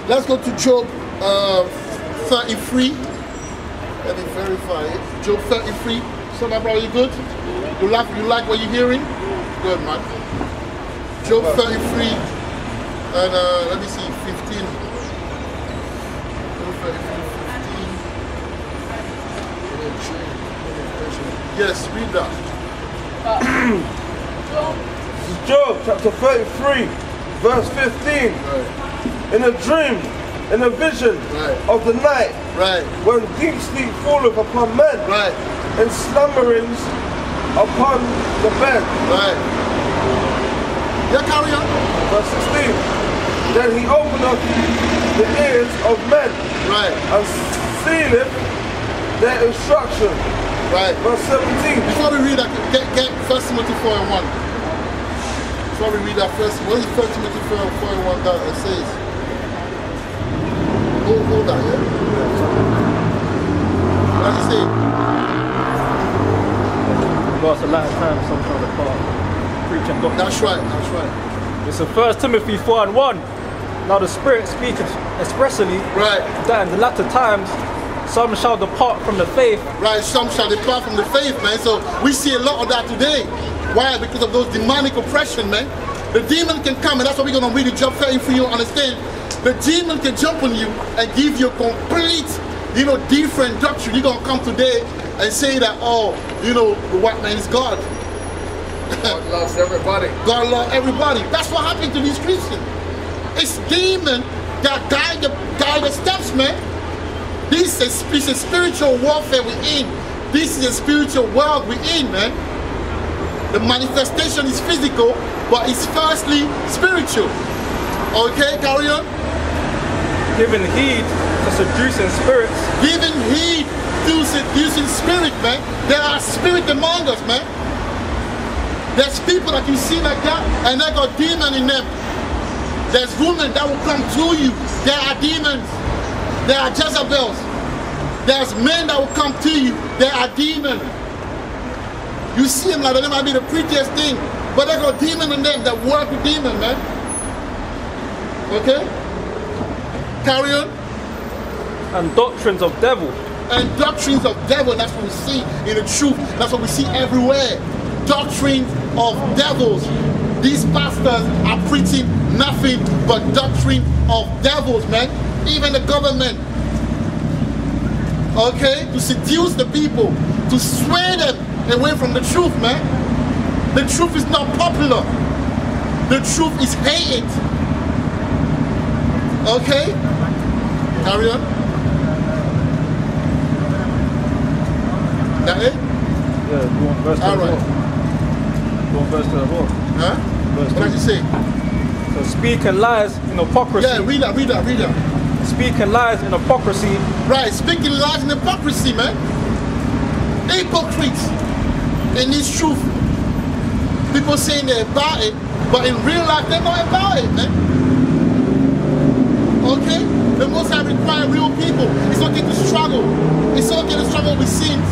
Let's go to Job uh, 33. Let me verify it. Job 33. So my brother, you good? You like you like what you're hearing? Good man. Job 33 and uh, let me see, 15. Job 33, 15. Yes, read that. Job chapter 33, verse 15. Right, In a dream, in a vision Right. of the night, right, when deep sleep falleth upon men, right, and slumberings upon the bed. right. Yeah, carry on. Verse 16. Then he openeth the ears of men Right, and sealeth their instruction. Right. Verse 17. Before we read that, get, get 1 Timothy 4 and 1. Before we read that first, what is 1 Timothy 4, 4 and 1 that it says? Hold, hold that, yeah? What does it say? Lost a lot of time, some kind of part. Preaching doctrine. That's right, that's right. It's in 1 Timothy 4 and 1. Now the Spirit speaks expressly Right, that in the latter times some shall depart from the faith right. Some shall depart from the faith, man. So we see a lot of that today. Why? Because of those demonic oppression, man. The demon can come, and that's what we're gonna read the job fair for you to understand. The demon can jump on you and give you a complete, you know, different doctrine. You're gonna come today and say that, oh, you know, the white man is God. God loves everybody. [LAUGHS] God loves everybody. That's what happened to these Christians. It's demon that guide the guide the steps, man. This is, this is spiritual warfare we're in. This is a spiritual world we're in, man. The manifestation is physical, but it's firstly spiritual. Okay, carry on. giving heed to seducing spirits Giving heed to seducing spirit, man. There are spirit among us, man. There's people that you see like that, and they got demon in them. There's women that will come to you. There are demons. There are Jezebels. There's men that will come to you. There are demons. You see them like they might be the prettiest thing, but they got demon in them that work with demon, man. Okay? Carry on. and doctrines of devil and doctrines of devil. That's what we see in the truth. That's what we see everywhere. Doctrines of devils. These pastors are preaching nothing but doctrine of devils, man. Even the government. Okay? To seduce the people, to sway them away from the truth, man. The truth is not popular. The truth is hated. Okay? Carry on. That it? yeah go on verse to the right. go on verse to the four. Huh? Verse What did you say? so speaking lies in hypocrisy Yeah, read that, read that, read that. Speaking lies and hypocrisy Right, speaking lies and hypocrisy, man. Hypocrites in this truth. People saying they're about it, but in real life they're not about it, man. Okay? The Most High require real people. It's okay to struggle. It's okay to struggle with sins.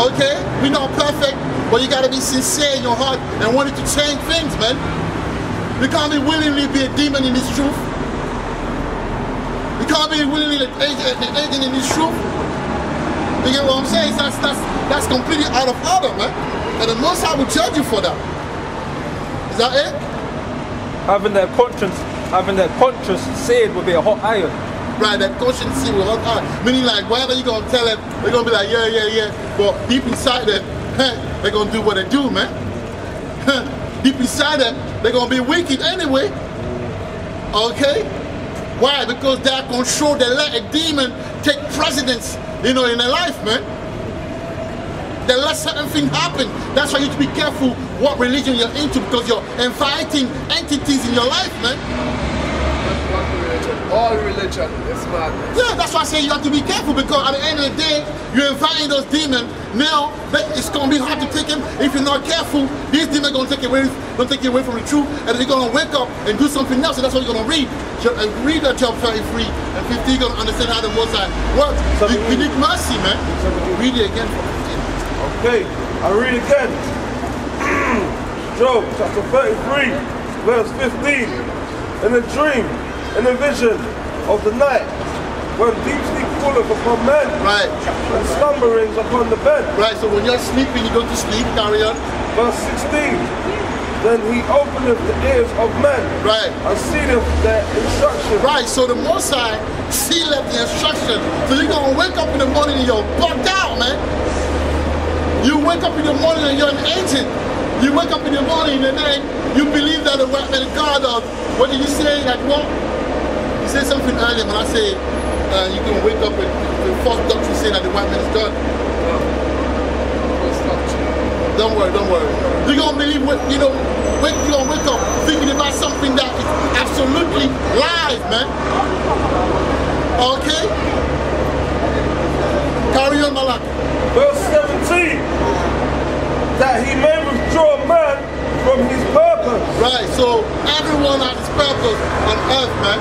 Okay? We're not perfect, but you gotta be sincere in your heart and wanting to change things, man. You can't be willingly be a demon in this truth. Can't be willingly an agent, an agent in this truth. You get what I'm saying? That's that's that's completely out of order, man. And the Most High will judge you for that. Is that it? Having their conscience, having their conscience seared would be a hot iron. Right, that conscience see will hot eye. Meaning like whatever you gonna tell them, they're gonna be like, yeah, yeah, yeah. But deep inside them, [LAUGHS] they're gonna do what they do, man. [LAUGHS] deep inside them, they're gonna be wicked anyway. Okay? Why? Because they're controlled, they let a demon take precedence, you know, in their life, man. They let certain things happen. That's why you have to be careful what religion you're into because you're inviting entities in your life, man. All religion is madness. Yeah, that's why I say you have to be careful because at the end of the day, you're inviting those demons. Now, but it's gonna be hard to take them if you're not careful. These demons gonna take away, gonna take you away from the truth, and then you're gonna wake up and do something else, and that's what you're gonna read. So, uh, read that Job 33 and 50. You're gonna understand how the Most High works. You, you need mercy, man. Read it again from 15. Okay, I read again. [CLEARS THROAT] Job chapter 33, verse 15. In a dream, in a vision of the night, when deep sleep falleth upon men, Right, and slumberings upon the bed. right. So when you're sleeping, you go to sleep. Carry on. Verse 16. Then he openeth the ears of men, Right. and seeth their instruction. Right, so the Most High seal up the instruction. So you're gonna wake up in the morning and you're bugged out, man. You wake up in the morning and you're an agent. You wake up in the morning and then you believe that the God of, what did you say? Like what? You said something earlier when I say uh, you can wake up and the false doctrine saying that the white man is God. Don't worry, don't worry. You're gonna believe what you know, wake you're gonna wake up thinking about something that is absolutely live, man. Okay? Carry on, Malak. Verse 17. That he may withdraw man from his purpose. Right, so everyone has his purpose on earth, man.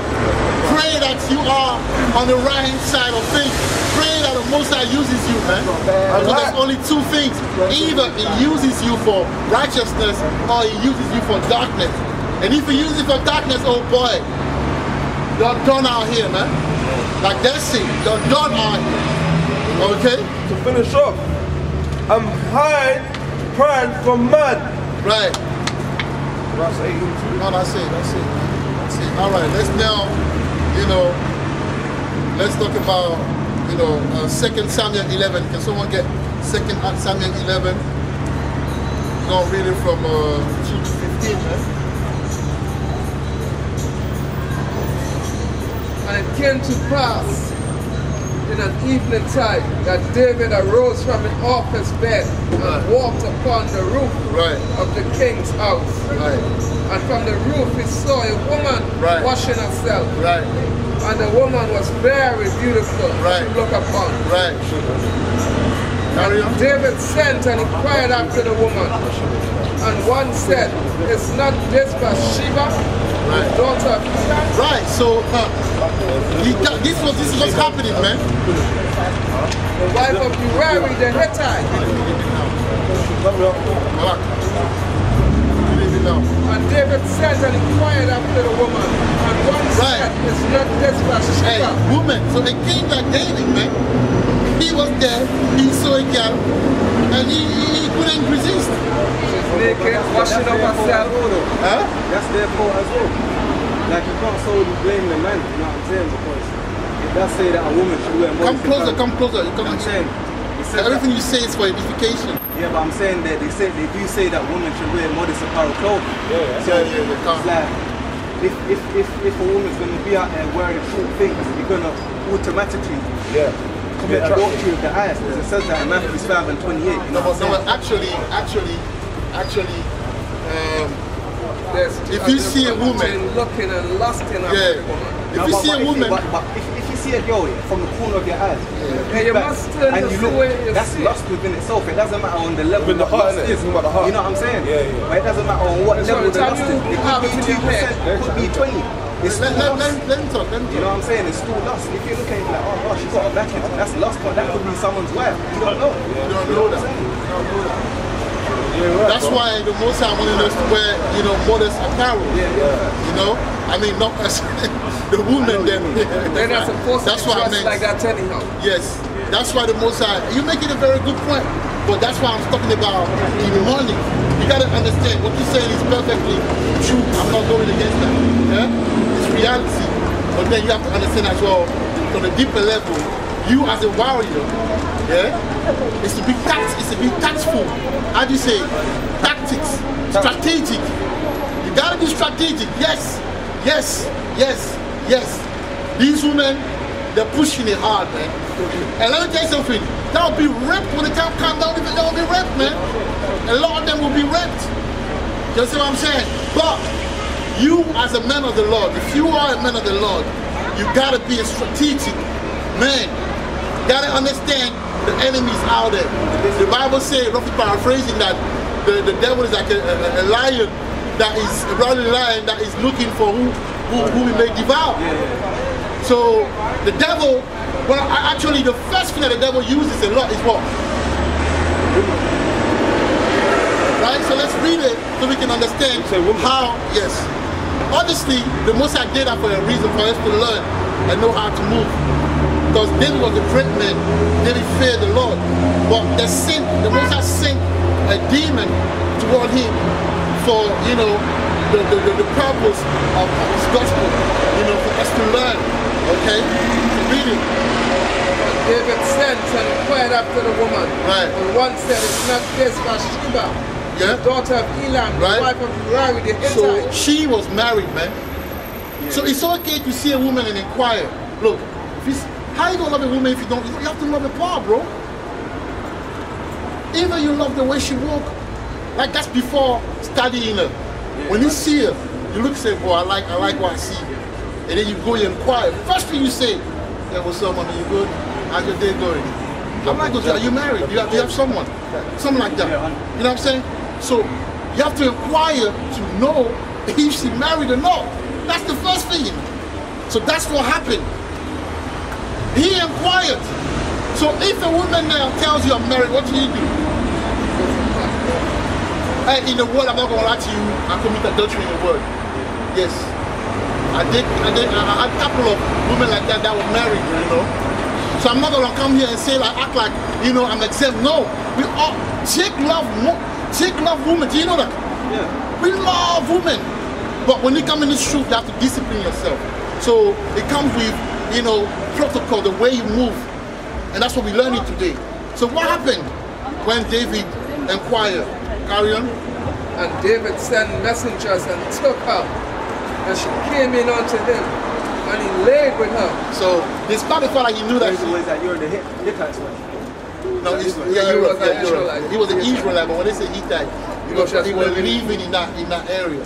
Pray that you are on the right hand side of things. Pray that the Most High uses you, man. Because there's only two things. Either he uses you for righteousness or he uses you for darkness. And if he uses you for darkness, oh boy, you're done out here, man. Like that's it. You're done out here. Okay? To finish off, I'm hide pride from man. Right. Verse 18. No, that's it. That's it. That's it. All right. Let's now, you know, let's talk about, you know, uh, Second Samuel 11. Can someone get Second Samuel 11? We're gonna read it from uh, 2 to 15, man. And it came to pass in an evening time that David arose from his office bed and Right. walked upon the roof Right. of the king's house. Right. And from the roof he saw a woman washing herself. Right. And the woman was very beautiful Right. to look upon. Right. Carry on. David sent and inquired after the woman. And one said, Is not this Bathsheba, Right. daughter of Eliam? Right. So uh, he this was this is what's happening, man. the wife of Uriah the Hittite? Malak. Read it now. And David sent and inquired after the woman. And one Right. said, Is not this Hey, woman. So a king like David, man, he was there, he saw a girl, and he, he, he couldn't resist. She's naked, washing up herself. Huh? That's their fault as well. Like you can't solely blame the man, you know what I'm saying? Because it does say that a woman should wear more. Come closer, come closer. You come I'm saying? Everything you say is for edification. yeah, but I'm saying that they say they do say that women should wear modest apparel clothing. Yeah, So yeah, yeah, come. it's like if if if if a woman's gonna be out there wearing short things, you're gonna automatically Yeah. Commit adultery with the eyes. Because it says that in Matthew 5 and 28. You No, know no, I'm but saying? actually, actually, actually, um, There's If you see a woman- looking and lusting after yeah. If No, you but- see but a if woman, but, but if, if you see a girl from the corner of your eyes, Yeah, you back, must turn and to you look, you that's lust within itself. It doesn't matter on the level With the heart, is. About the heart. You know what I'm saying? Yeah, yeah. But it doesn't matter on what That's level the lust is. It could be two percent, It could be twenty. It's let, still let, let, let him talk. Let him You know what I'm saying? It's still lust. If you look at it like, oh gosh, she's got a back into that's lust, but that could be someone's wife. You don't know. You don't know that. You don't know that. That's why the most High wanted us to wear, you know, modest apparel. Yeah, yeah. You know, I mean, not as [LAUGHS] the women. [LAUGHS] Then They're not supposed That's to what I dress meant. like that anyhow. Yes, that's why the Most High. You're making a very good point, but that's why I'm talking about the money. You gotta understand what you're saying is perfectly true. I'm not going against that. Yeah, it's reality. But then you have to understand as well, on a deeper level, you as a warrior, yeah, is to be tact, is to be tactful. How do you say? Tactics, strategic. You gotta be strategic. Yes, yes, yes, yes. These women, they're pushing it hard, man. And let me tell you something. They'll be ripped when the time comes down. They'll be ripped, man. A lot of them will be ripped. You see what I'm saying? But you, as a man of the Lord, if you are a man of the Lord, you gotta be a strategic man. You gotta understand the enemies out there. The Bible says, roughly paraphrasing, that the, the devil is like a, a, a lion that is a running lion that is looking for who who, who he may devour. So the devil, well, actually, the first thing that the devil uses a lot is what? Right? So let's read it so we can understand how, yes. Honestly, the Most High did that for a reason for us to learn and know how to move. Because David was a great man. David feared the Lord. But the sin, the Most High sent a demon toward him for, you know, the, the, the, the purpose of, of his gospel, you know, for us to learn. Okay? So read it. David sent and inquired after the woman. Right. And one said, It's not this Bathsheba, Yeah. the daughter of Elam, Right. the wife of Uriah the So she was married, man. So it's okay to see a woman and inquire. Look, how you gonna love a woman if you don't? You have to love the part, bro. Even you love the way she walk. Like that's before studying her. When you see her, you look and say, boy, I like I like what I see. And then you go and inquire. First thing you say, yeah, what's up, man? You good? How's your day going? I'm not good. Are you married? You have, you have someone? Something like that. You know what I'm saying? So you have to inquire to know if she married or not. That's the first thing. So that's what happened. He inquired. So if a woman now tells you I'm married, what do you do? Hey, in the word, I'm not gonna lie to you, I commit adultery in the word. Yes. I did, I did, I had a couple of women like that that were married, you know. So I'm not gonna come here and say like, act like, you know, I'm exempt. No, we all, chick love, mo- chick love women. Do you know that? Yeah. We love women. But when you come in this truth, you have to discipline yourself. So it comes with, you know, protocol, the way you move. And that's what we're learning today. So what happened when David inquired? Carry on. And David sent messengers and took her. And she came in unto him. And he laid with her. So despite the fact that he knew that she, that you're the hit, Hittites one. No, He yeah, an yeah. Israelite. He was an Israelite, but when they say Hittite, he was, just he was living- in that in that area.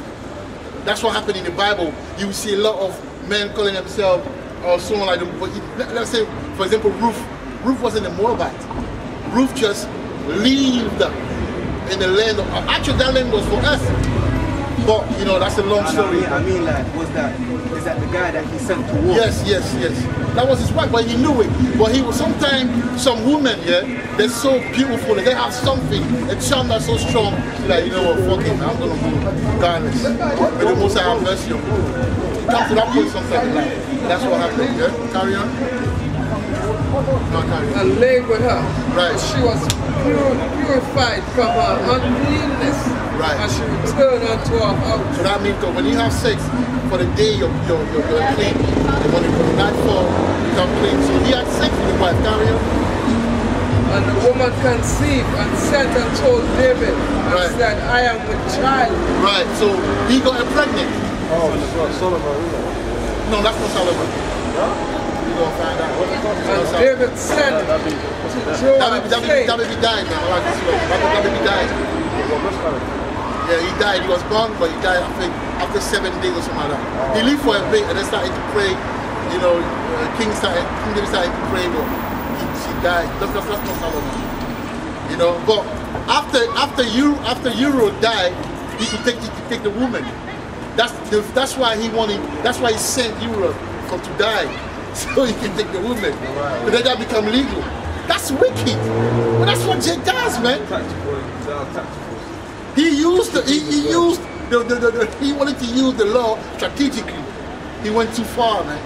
That's what happened in the Bible. You see a lot of men calling themselves or someone like them. But let- let's say, for example, Ruth. Ruth wasn't a Moabite. Ruth just lived in the land of. Actually, that land was for us. But you know, that's a long No, no, I story. mean, I mean, like, was that is that the guy that he sent to war? Yes, yes, yes. That was his wife, but he knew it. But he was sometimes some women, yeah, they're so beautiful and they have something, a charm that's so strong. Like, you know what, fuck it, I'm gonna go regardless. May the Most High have mercy on me. It comes to that point sometimes. Like, that's what happened, yeah? Carry on. No, carry on. And laid with her. Right. And she was pure, purified from her uncleanness. Right. And she returned unto her house. So that means that when you have sex for the day, you're, you're, you're, you're clean. And when the night fall, you come clean. So he had sex with his wife, carry. And the woman conceived and sent and told David and Right. said, I am with child. Right, so he got her pregnant. Oh, so- Solomon, isn't it? No, that's not Solomon. Find out. David said to. That, that baby died. Yeah, he died. He was born, but he died, I think, after seven days or something like that. He lived for a bit and then started to pray. You know, uh, King started, King David started to pray, but he, died. That's, that's, that's not Solomon. You know, but after after you after Uriah died, he could take he could take the woman. That's the, that's why he wanted. That's why he sent Uriah for to die, [LAUGHS] so he can take the woman. But then that become legal. That's wicked. But that's what Jake does, man. Tactical, they are tactical. He used the, he, he used the, the, the, the- he wanted to use the law strategically. He went too far, man.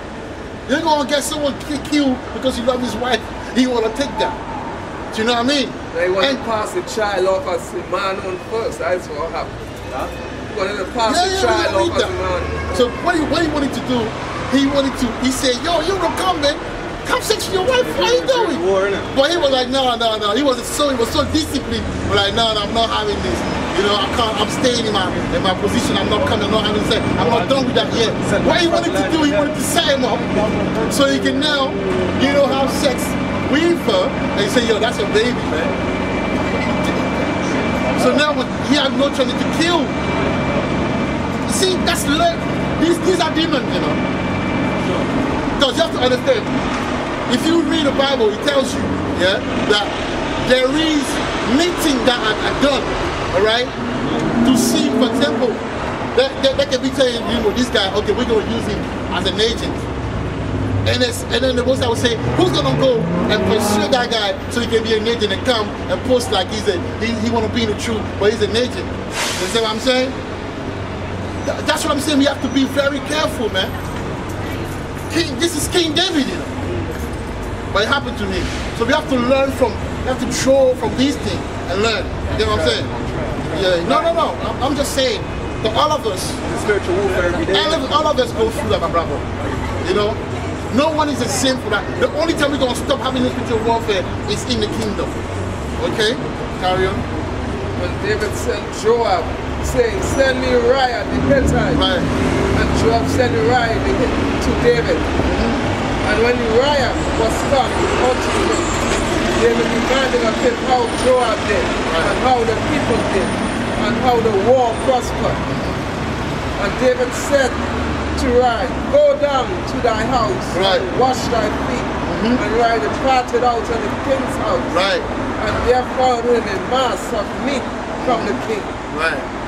You're gonna get someone killed because you love his wife. He wanna take that. Do you know what I mean? They want And- to pass the child off as a man on first. That's what happened. He wanted to pass Yeah, the yeah, child off as the man. So what he, what he wanted to do, he wanted to, he said, yo, you don't come, man. Come sex with your wife. What are you doing? War. But he was like, no, no, no. He was so he was so disciplined. But like, no, no, I'm not having this. You know, I can't. I'm staying in my in my position. I'm not coming. I'm not having sex. I'm not done with that yet. What he wanted to do, he wanted to set him up so he can now, you know, have sex with her and say, yo, that's a baby, man. So now he had no chance to kill. See, that's le- these these are demons, you know. Because you have to understand, if you read the Bible, it tells you, yeah, that there is meeting that are, are done, all right, to see, for example, that, that can be saying, you know, this guy, okay, we're going to use him as an agent. And, and then the boss I would say, who's gonna go and pursue that guy so he can be an agent and come and post like he's a he, he wanna be in the truth, but he's an agent. You see what I'm saying? Th- That's what I'm saying. We have to be very careful, man. King, this is King David, you know. But it happened to me. So we have to learn from, we have to draw from these things and learn. You get what I'm saying? Yeah. No, no, no. I'm, just saying that all of us, spiritual warfare every day. all of, all of us go through that, my brother. You know? No one is exempt for that. The only time we're going to stop having this spiritual warfare is in the kingdom. Okay? Carry on. When David sent Joab, saying, Send me Uriah the Hittite. Right. And Joab sent Uriah to David. Mm-hmm. And when Uriah was unto him, David demanded of him how Joab did, and how the people did, and how the war prospered. And David said to Uriah, Go down to thy house Right. and wash thy feet. Mm-hmm. And Uriah departed out of the king's house. Right. And there found him a mass of meat from the king. Right.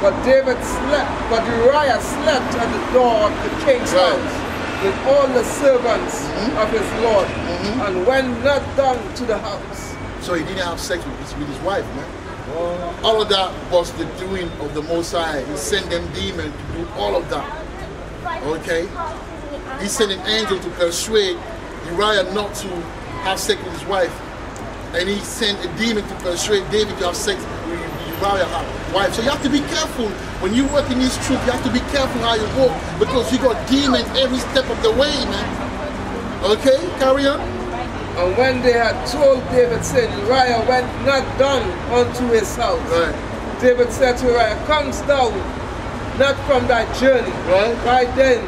But David slept, but Uriah slept at the door of the king's Right. house with all the servants mm-hmm. of his lord, mm-hmm. and went not down to the house. So he didn't have sex with his, with his wife, man. Oh. All of that was the doing of the Most High. He sent them demons to do all of that. Okay? He sent an angel to persuade Uriah not to have sex with his wife. And he sent a demon to persuade David to have sex with Uriah's wife. So you have to be careful. When you work in this truth, you have to be careful how you walk because you got demons every step of the way, man. Okay? Carry on. And when they had told David, saying, Uriah went not down unto his house, Right. David said to Uriah, Comest thou not from thy journey? Right. Why then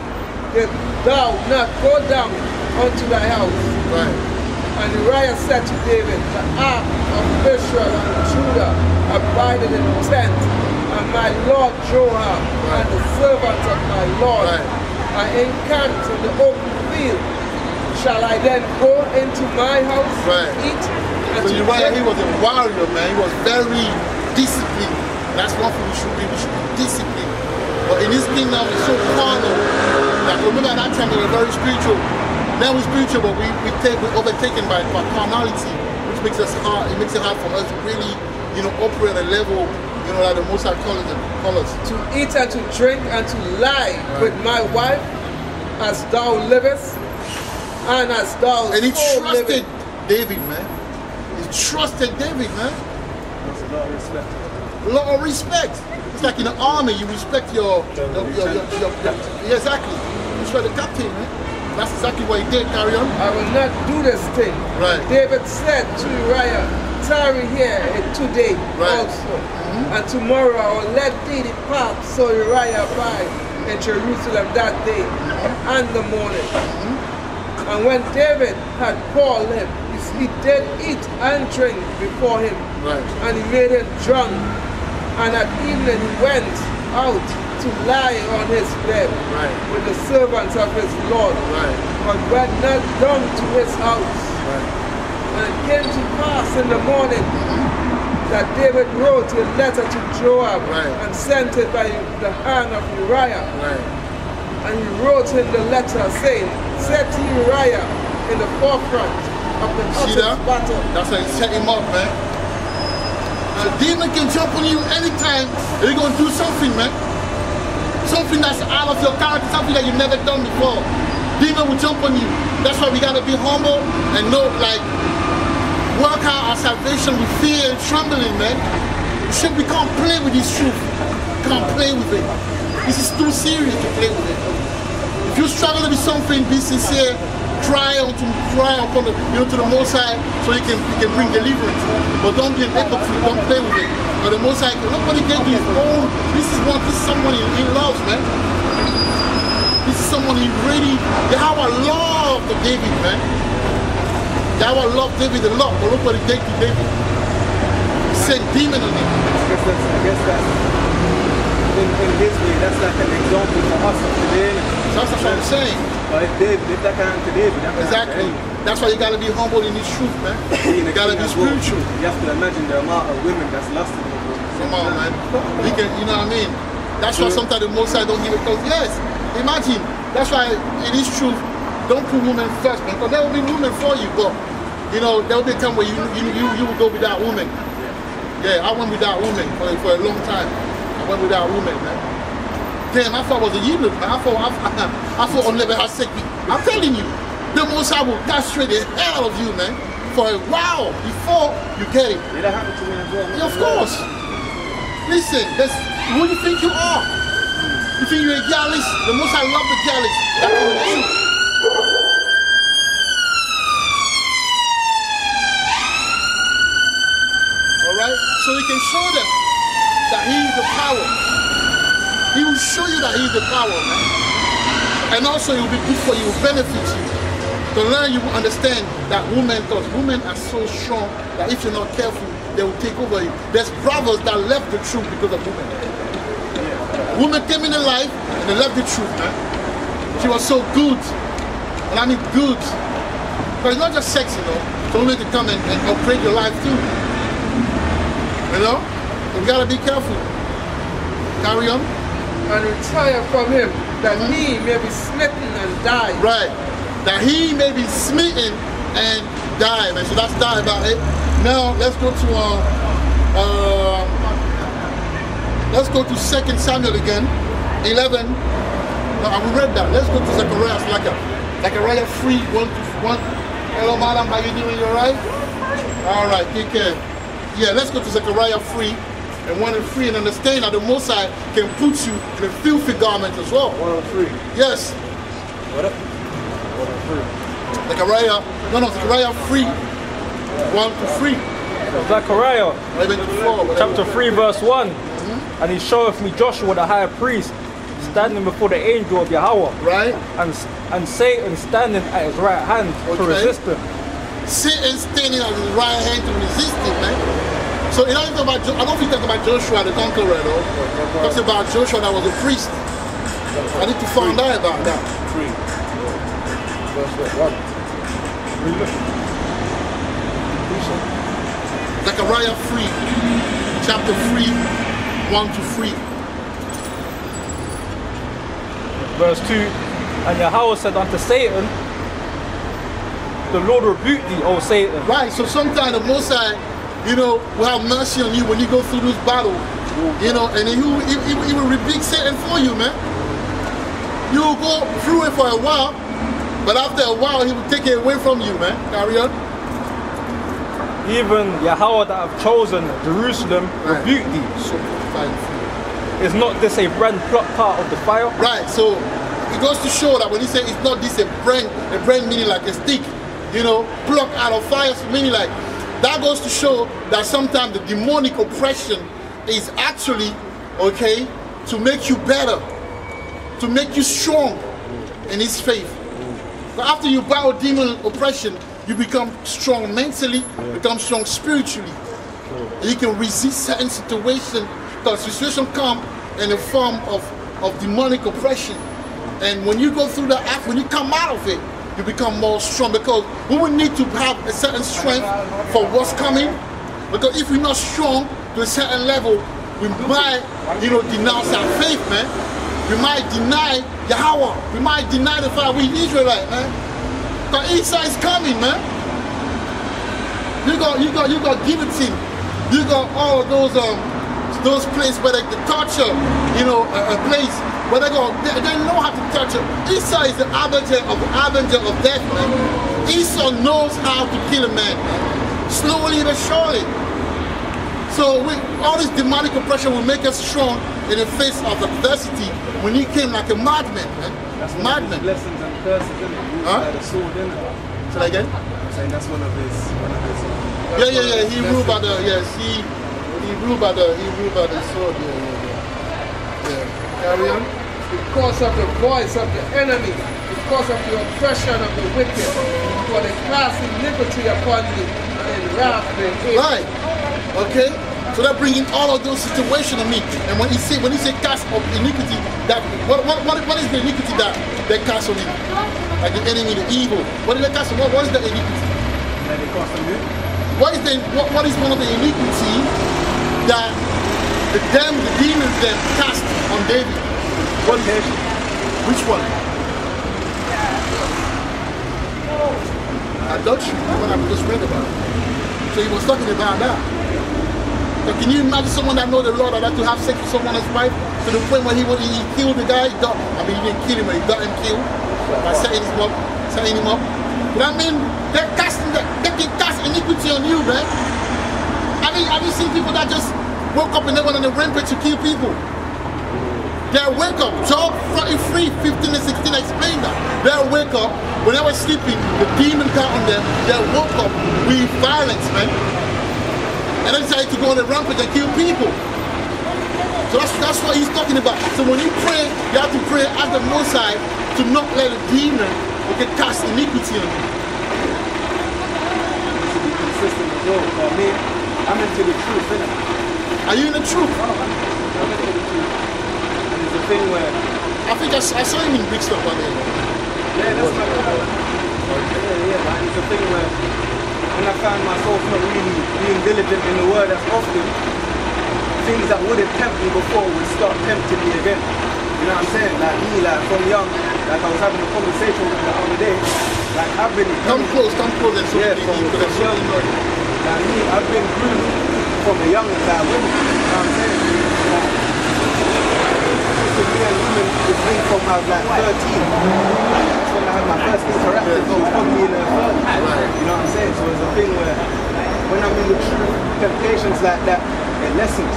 did thou not go down unto thy house? Right. And Uriah said to David, The ark of Israel and Judah abided in the tent, and my lord Joab and the servants of my lord Right. are encamped in the open field. Shall I then go into my house, Right. eat, and So to Uriah, he was a warrior, man. He was very disciplined. That's one thing we should be. We should be disciplined. But in this thing, kingdom, it's so carnal. Like remember at that time, we were very spiritual. Now we're spiritual, but we we take we're overtaken by, by carnality, which makes us hard. It makes it hard for us to really, you know, operate at a level, you know, like the Most High calls us. Call us. to eat and to drink and to lie with my wife, as thou livest, and as thou And he so trusted livest. David, man. He trusted David, man. That's a lot of respect. A lot of respect. It's like in the army, you respect your, your, your, your, your, your yeah, exactly. You respect the captain, man. That's exactly what he did. Carry on. I will not do this thing. Right. David said to Uriah, tarry here today Right. also, and tomorrow I will let thee depart. So Uriah abide in Jerusalem that day mm-hmm. and the morning. Mm-hmm. And when David had called him, he did eat and drink before him, Right. and he made him drunk. And at evening he went out to lie on his bed Right. with the servants of his lord Right. but went not down to his house. And it came to pass in the morning that David wrote a letter to Joab Right. and sent it by the hand of Uriah. Right. And he wrote in the letter saying, Set Uriah in the forefront of the hottest that? battle. That's how you set him up, man. A demon can jump on you anytime and you're gonna do something, man. Something that's out of your character, something that you've never done before. Demon will jump on you. That's why we gotta be humble and know, like, work out our salvation with fear and trembling, man. Should we can't play with this truth. Can't play with it. This is too serious to play with it. If you struggle with something, be sincere. Cry unto cry upon the you know to the Most High so you can you can bring deliverance. But don't be an hypocrite. Don't play with it. But the Most High, nobody gave you his own. This is one. This is someone he, he loves, man. This is someone he really. Yahweh loved David, man. Yahweh loved David a lot, but look what he did to David. He sent demon on him. I guess that's, I guess that's in, in his way, that's like an example for us today. So that's what I'm saying. But if David, if that can happen to David, that can Exactly. happen to anyone. That's why you gotta be humble in this truth, man. [LAUGHS] You a gotta be spiritual. You have to imagine the amount of women that's lusted over. Come on, man. We can, you know what I mean? That's why sometimes the Most High don't give it because yes, imagine. That's why it is truth. Don't put women first, man. Because there will be women for you, but you know there will be a time where you you you, you will go without women. Yeah, I went without women for, for a long time. I went without women, man. Damn, I thought I was a eunuch, man. I thought I, I, [LAUGHS] I thought I'll never have sex I'm telling you, the Most High will castrate the hell out of you, man. For a while before you get it. Yeah, that happen to me as well. Yeah, of course. Listen, that's who you think you are. You think you're a gallus? The most I love the gallus. That's. All right, so you can show them that he is the power. He will show you that he is the power, man. And also, it will be good for you, benefit you. To learn, you will understand that women, because women are so strong that if you're not careful, they will take over you. There's brothers that left the truth because of women. Women came in their life and they left the truth, man. She was so good. And I mean good. But it's not just sex, you know. It's only to come and, and upgrade your life too. You know? You gotta be careful. Carry on. And retire from him, that he may be smitten and die. Right. That he may be smitten and die, man. So that's die about it. Now let's go to uh, uh let's go to Second Samuel again, eleven. No, we read that. Let's go to Zechariah. Like a Zechariah free one to one. Hello, madam. How you doing? You alright? All right. Take care. Yeah. Let's go to Zechariah 3 And one and 3 and understand that the Most High can put you in a filthy garment as well. One and three. Yes. What up? One and three. Zechariah, no, no, Zechariah 3, 1 to 3, Zechariah, 11 to 4. chapter 3, verse 1. Mm-hmm. And he showeth me Joshua the high priest standing before the angel of Yahweh, Right? and, and Satan standing at his right hand to Okay. resist him. Satan standing at his right hand to resist him, man. So it don't talk about, I don't think that's about Joshua the conqueror, though. It talks about Joshua that was a priest. I need to find out about that. Three. Verse? One. Zechariah 3, chapter 3, 1 to 3. Verse 2. And Yahweh said unto Satan, The Lord rebuke thee, O Satan. Right, so sometimes the Most High, you know, will have mercy on you when you go through this battle. You know, and he will, he, he- will rebuke Satan for you, man. You will go through it for a while, but after a while, he will take it away from you, man. Carry on. Even Yahweh that have chosen Jerusalem Right. rebuke thee. So. Is not this a brand plucked out of the fire? Right, so it goes to show that when he said it's not this a brand, a brand meaning like a stick, you know, plucked out of fire, meaning like that goes to show that sometimes the demonic oppression is actually okay to make you better, to make you strong in his faith. But after you battle demon oppression, you become strong mentally, become strong spiritually. You can resist certain situations because situation come in the form of, of demonic oppression. And when you go through that act, when you come out of it, you become more strong because we will need to have a certain strength for what's coming. Because if we're not strong to a certain level, we might, you know, denounce our faith, man. We might deny Yahweh. We might deny the fact we Israelite, man. Because Esau is coming, man. You got, you got, you got guillotine. You got all those, um, those places where they, they torture, you know, a, a place where they go, they, they know how to torture. Esau is the avenger of the avenger of death, man. Esau knows how to kill a man, man. slowly but surely. So we, all this demonic oppression will make us strong in the face of adversity when he came like a madman, man. That's one of his Madman. blessings and curses, isn't it? Huh? by the sword, isn't it? Say again? I'm saying that's one of his, one of his. Yeah, yeah, yeah. He ruled by the yes. He he ruled by the he ruled by the sword. Yeah, yeah, yeah. Yeah. Carry on. Because of the voice of the enemy, because of the oppression of the wicked, for they cast iniquity upon you, and wrath they hate. Right. Okay. So they're bringing all of those situations to me. And when he say when he say cast of iniquity, that what what what, what is the iniquity that they cast on him? Like the enemy, the evil. What did they cast on? What, what is the iniquity? What is the what, what is one of the iniquity that the them the demons then cast on David? Is it? Which one? Adultery, what I just read about. So he was talking about that. So can you imagine someone that know the Lord that like to have sex with someone else's wife to the point where he would he killed the guy? Got, I mean, he didn't kill him, but he got him killed by setting him up, setting him up. But I mean, they're casting, they, they can cast iniquity on you, man. I mean, have you seen people that just woke up and they went on a rampage to kill people? They'll wake up. Job 33, 15 and 16 explain that. They'll wake up. When they were sleeping, the demon got on them. They woke up with violence, man. And they decided to go on a rampage and kill people. So that's, that's what he's talking about. So when you pray, you have to pray as the Most High to not let a demon okay, cast iniquity on you. to be consistent as well. For me, I'm into the truth? Are you in the truth? I'm into the truth. And it's a thing where, I think I, I saw him in big stuff one day. yeah, that's my Yeah, yeah, but it's a thing where when I find myself not really being diligent in the word as often, things that wouldn't tempt me before would start tempting me again. You know what I'm saying? Like me, like from young, like I was having a conversation with the other day, like I've been Come close, come close and so Yeah, you from, you could from have young, like me, I've been groomed from a young like women. You know what I'm saying? Like, women was linked from I was like 13. That's when I had my first interaction. So it's probably in her third. You know what I'm saying? So it's a thing where when I'm in the truth, temptations like that, it lessens.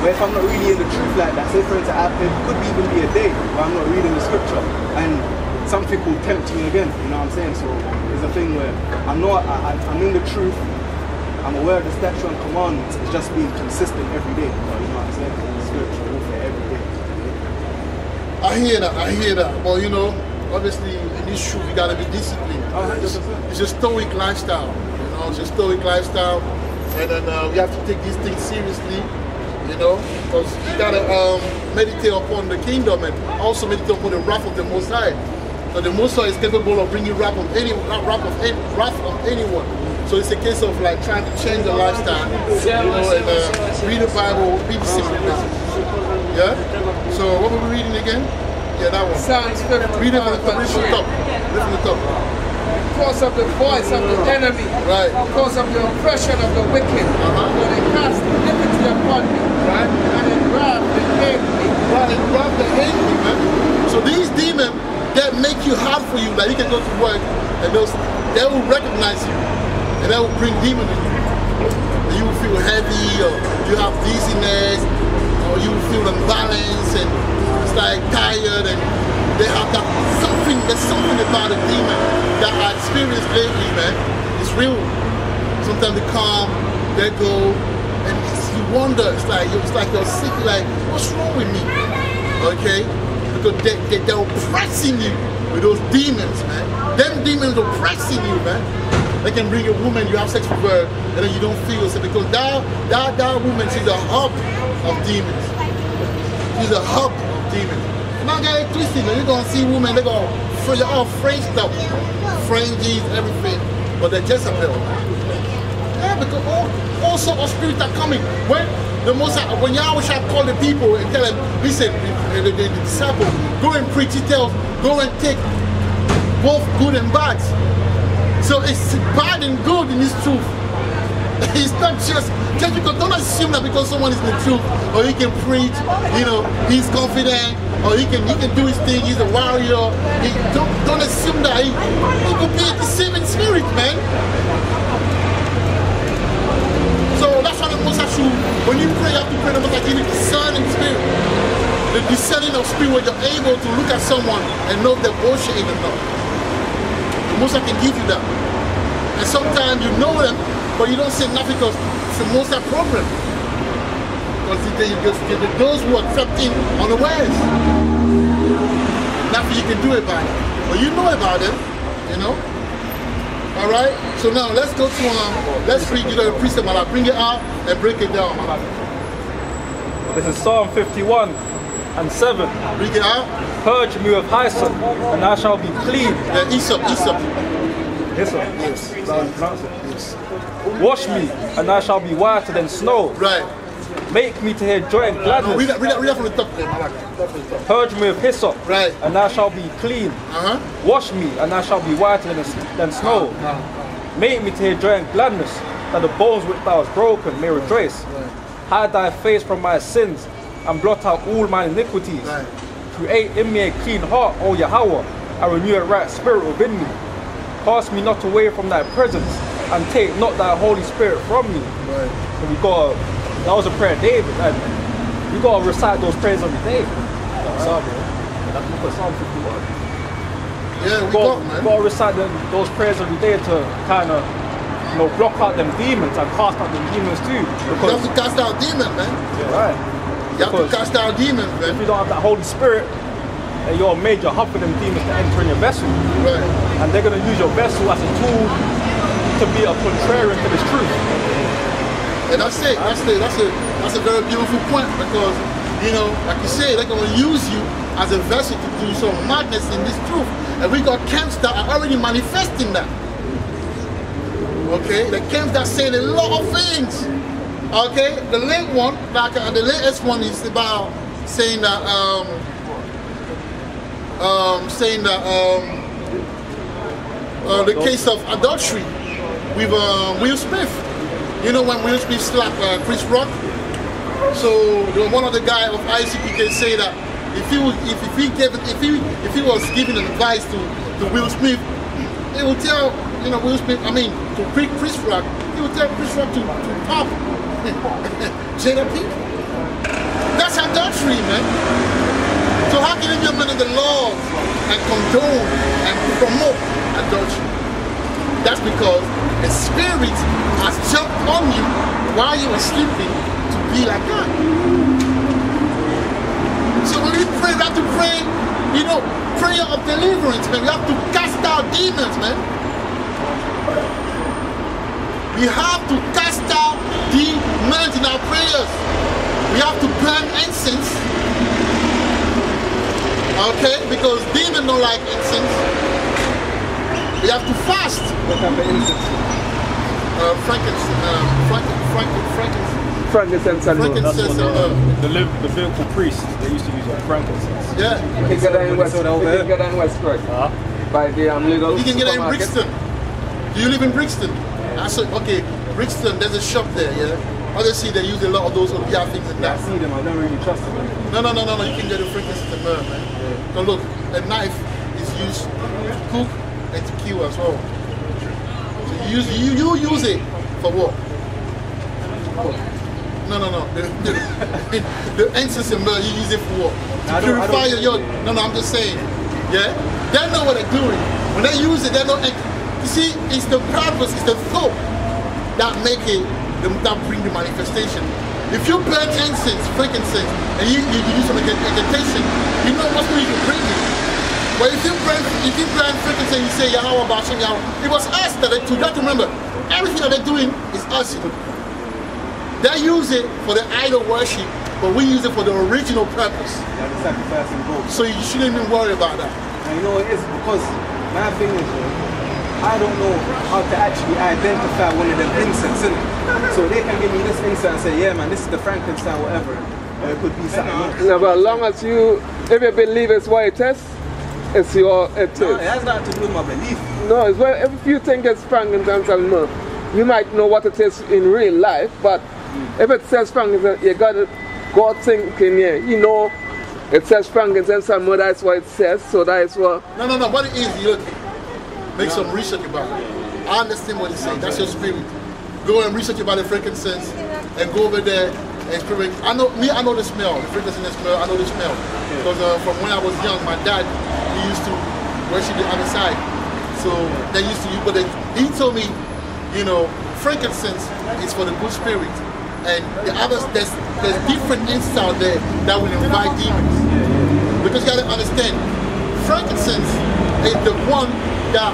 But if I'm not really in the truth like that, say for instance, I- it could even be a day where I'm not reading the scripture and something will tempt me again. You know what I'm saying? So it's a thing where I'm not, I, I'm in the truth. I'm aware of the statute and commandments. It's just being consistent every day. You know what I'm saying? Spiritual warfare. I hear that, I hear that. Well, you know, obviously in this truth you gotta be disciplined. It's, it's a stoic lifestyle. You know, it's a stoic lifestyle. And then uh, we have to take these things seriously, you know, because you gotta um, meditate upon the kingdom and also meditate upon the wrath of the Most High. So the Most High is capable of bringing wrath of any wrath of any, wrath anyone. So it's a case of like trying to change the lifestyle, you know, and uh, read the Bible, be disciplined. Yeah. So what were we reading again? Yeah, that one. Psalms 50, Read it from the top. Read from the top. Read from the top. because of the voice of the enemy, Right. because of the oppression of the wicked, Uh-huh. for they cast iniquity upon me, Right. and in wrath they hate me. Right. And grab the enemy, man. So these demons that make you hard for you, like you can go to work and those they will recognize you and they will bring demons in you. And you will feel heavy or you have dizziness or you feel imbalanced and it's like tired and they have that something there's something about a demon that I experienced lately, man. It's real. Sometimes they come, they go, and you wonder. It's like it's like you're sick. Like what's wrong with me? Okay, because they, they they're oppressing you with those demons, man. Them demons are oppressing you, man. They can bring a woman, you have sex with her, and then you don't feel so because that that that woman she's a hub of demons. She's a hub of demons. Now get it twisted. You're gonna see women, they're gonna fr- all French stuff, fringes, everything. But they're Jezebel. Yeah. Because all, all sorts of spirits are coming. When the most when Yahweh shall call the people and tell them, listen, the, the, the, the disciple, go and preach, he tells, go and take both good and bad. So it's bad and good in this truth. [LAUGHS] It's not just just because don't assume that because someone is the truth or he can preach, you know, he's confident or he can he can do his thing, he's a warrior. He, don't don't assume that he, he could be a deceiving spirit, man. So that's why the most should, when you pray, you have to pray the most give you discerning spirit. The discerning of spirit where you're able to look at someone and know bullshitting or not. The most High can give you that. And sometimes you know them, but you don't say nothing because it's the most High problem. Because they, they, they, those who are crept in unawares. Nothing you can do about it. But you know about it, you know. All right. So now let's go to um. Let's read you know, the precept. I'll bring it out and break it down. This is Psalm 51 and 7. Bring it out. Purge me with hyssop, and I shall be clean. The Aesop, Aesop. Hyssop. Yes. That's how you pronounce it. Wash me, and I shall be whiter than snow. Right. Make me to hear joy and No, read gladness. that, read that, read that from the top there. Malak. Start from the top. Purge me with hyssop, Right. and I shall be clean. Uh huh. Wash me, and I shall be whiter than, than snow. Ah, ah, ah. Make me to hear joy and gladness, that the bones which thou hast broken may rejoice. Hide thy face from my sins, and blot out all my iniquities. Right. Create in me a clean heart, O Yahweh, and renew a right spirit within me. Cast me not away from thy presence, and take not thy Holy Spirit from me. Right. So we got that was a prayer of David, and we gotta recite those prayers every day. Psalm, That's what Psalm 51. Yeah, we Got, got man. got to recite them, those prayers every day to kind of, you know, block out them demons and cast out them demons too. You have Because, to cast out demons, man. right, You have to cast out demons, if you don't have that Holy Spirit, then you're a major hub for them demons to enter in your vessel. Right. And they're going to use your vessel as a tool to be a contrarian to this truth. And that's it. That's it. That's a that's a very beautiful point because you know, like you say, they're gonna use you as a vessel to do some madness in this truth. And we got camps that are already manifesting that. Okay, the camps that say a lot of things. Okay, the late one, like uh, the latest one is about saying that um um saying that um uh, the case of adultery with uh, Will Smith. You know when Will Smith slapped uh, Chris Rock? So one of the guy of ISUPK say that if he was, if, if he gave if he if he was giving advice to, to Will Smith, he would tell you know Will Smith. I mean to Chris Chris Rock, he would tell Chris Rock to, to pop Jada Pinkett. That's adultery, man. So how can you of the laws and condone and promote adultery? That's because the spirit has jumped on you while you were sleeping to be like that. So when we pray, we have to pray, you know, prayer of deliverance, man. We have to cast out demons, man. We have to cast out demons in our prayers. We have to burn incense. Okay? Because demons don't like incense. We have to fast. What type of incense? Uh, frankincense, uh, frankin, frankin, frankincense, Frankincense and frankincense, and, the, uh, the, Lev- the Levitical priests, they used to use like frankincense. yeah. You can get that in West. You can get that in West Correct. Uh, By the um, little You can get it in. Brixton. Do you live in Brixton? I said, okay, Brixton, there's a shop there, yeah? Obviously, they use a lot of those Olympia things and Yeah, I see them. I don't really trust them. No, no, no, no, no, you can get a frankincense and myrrh, man. So look, a knife is used to cook and to kill as well. So you use, you, you use it for what? No, no, no. The, the, [LAUGHS] the incense and myrrh, you use it for what? To purify your, your. No, no, I'm just saying. Yeah? They know what they're doing. When they use it, they know. You see, it's the purpose, it's the thought that make it, that bring the manifestation. If you burn incense, frankincense, and you, you, you do some vegetation, you know what's going to bring it. But if you burn, if you burn frankincense, you say Yahweh, Bashem, Yahweh, it was us that they took. You have to remember, everything that they're doing is us. They use it for the idol worship, but we use it for the original purpose. Yeah, the sacrificing goats. So you shouldn't even worry about that. And you know it is? Because my thing is, I don't know how to actually identify one of them incense, innit? So they can give me this incense and say, yeah man, this is the Frankenstein, whatever. Or it could be something else. No, but as long as you, if you believe it's what it is, it's your, it No, it has nothing to do with my belief. No, it's well, if you think it's Frankenstein's and you might know what it is in real life, but if it says Frankenstein, you gotta go thinking, yeah, you know, it says Frankenstein, and more, that's what it says, so that is what, No, no, no. What it is, you look, make some research about it. I understand what he's saying. That's your spirit. Go and research about the frankincense and go over there and experience. I know me. I know the smell. The frankincense smell. I know the smell because uh, from when I was young, my dad he used to worship the other side. So they used to use, but he told me, you know, frankincense is for the good spirit, and the others there's there's different incense out there that will invite demons. Because you gotta understand, frankincense is the one that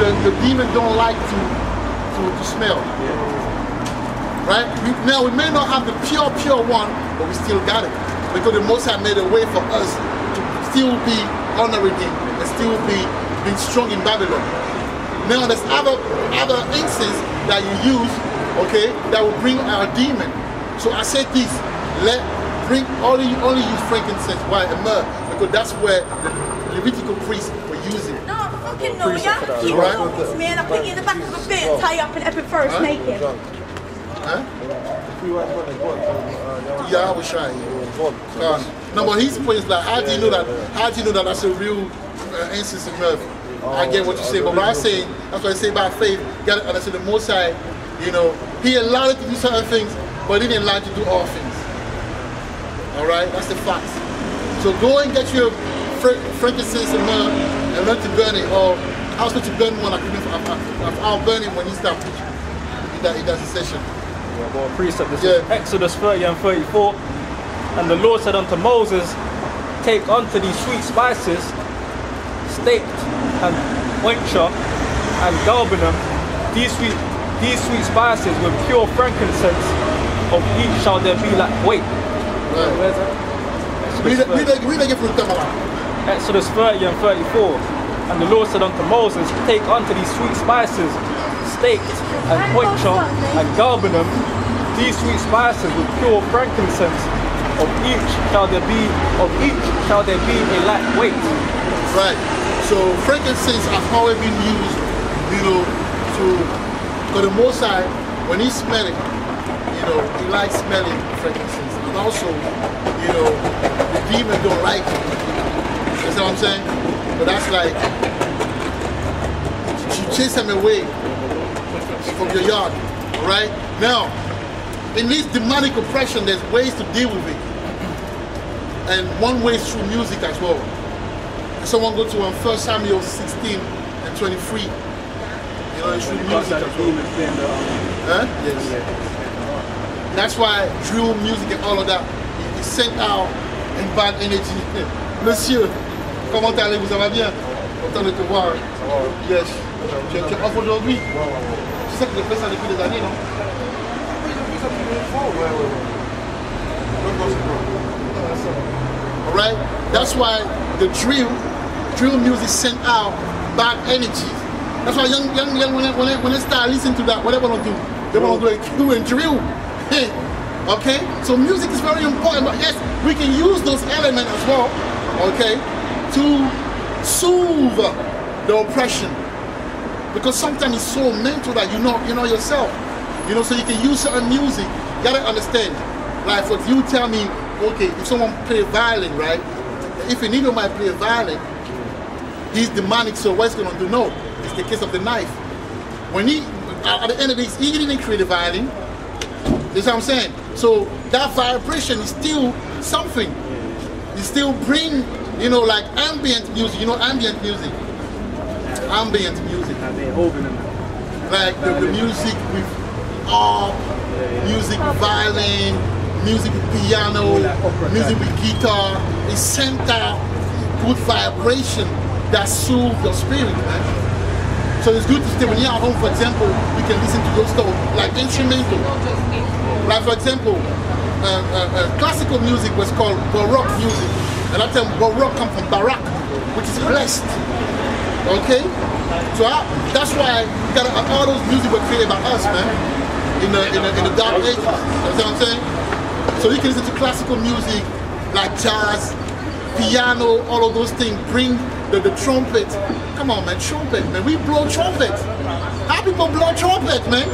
the, the demon don't like to, to, to smell. Right? We, now we may not have the pure, pure one, but we still got it. Because the Most High made a way for us to still be honoring Him and still be being strong in Babylon. Now there's other other instances that you use, okay, that will bring our demon. So I said this, let bring only only use frankincense, why and myrrh, because that's where the Levitical priests were using. it. No, fucking no, yeah. Keep Right. on this man. I put you in the back of a bin, tie you up in epic first, Huh? naked. Huh? Three white brothers, what? Uh, Yeah, I was shy. Uh, no, but his point is like, how do you know that? How do you know that that's a real uh, instance of murder? I get what you say, but what I'm saying, that's what I say by faith. You gotta understand the Most High, you know, He allowed you to do certain things, but He didn't allow you to do all things. All right, that's the fact. So go and get your frankincense and myrrh learn to burn it. Or I was supposed to burn one. I couldn't. I'll burn it when he start preaching. He does, he does a session. Well, precept, this Yeah. Exodus 30 and 34. And the Lord said unto Moses, Take unto these sweet spices, stacte and ointure and galbanum, these sweet, these sweet spices with pure frankincense, of each shall there be like, wait, Right. where's that? Read read 30. it, read again from the. Exodus 30 and 34. And the Lord said unto Moses, Take unto these sweet spices, stacte and ointure and galbanum, these sweet spices with pure frankincense, of each shall there be, of each shall there be a light weight. Right. So frankincense has always been used, you know, to for the Most High, when he smell it, you know, he likes smelling frankincense. And also, you know, the demon don't like it. You see what I'm saying? But that's like you chase them away from your yard. Alright? Now, in this demonic oppression, there's ways to deal with it. And one way is through music as well. Someone go to um, 1 Samuel 16 and 23. You know, it's through music as well. Huh? Yes. That's why drill music and all of that is sent out in bad energy. [LAUGHS] Monsieur, comment allez-vous? Ça va bien? Content de te voir. Yes. Tu tu es off aujourd'hui? Tu sais que je fais ça depuis des années, non? Alright? That's why the drill, drill music sent out bad energies. That's why young young young when when they, when they start listening to that, what they want to do? They want to do a Q and drill. [LAUGHS] okay? So music is very important, but yes, we can use those elements as well, okay, to soothe the oppression. Because sometimes it's so mental that you know you know yourself. You know, so you can use certain music. You gotta understand. Like if you tell me, okay, if someone play violin, right? If an Negro might play a violin, he's demonic, so what's gonna do? No, it's the case of the knife. When he at the end of this, he didn't create a violin. See what I'm saying? So that vibration is still something. You still bring, you know, like ambient music, you know ambient music. Ambient music like the, the music with harp, music with violin, music with piano, music with guitar. It sent out good vibration that soothes your spirit, man. So it's good to stay when you're at home, for example, you can listen to those stuff like instrumental. Like for example, uh, uh, uh, classical music was called Baroque music. And that term Baroque comes from Barak, which is blessed. Okay? So I, that's why got all those music were created by us, man. In the in the, in the dark ages. You know what I'm saying? So you can listen to classical music like jazz, piano, all of those things. Bring the, the trumpet. Come on, man, trumpet, man. We blow trumpet. How people blow trumpet, man?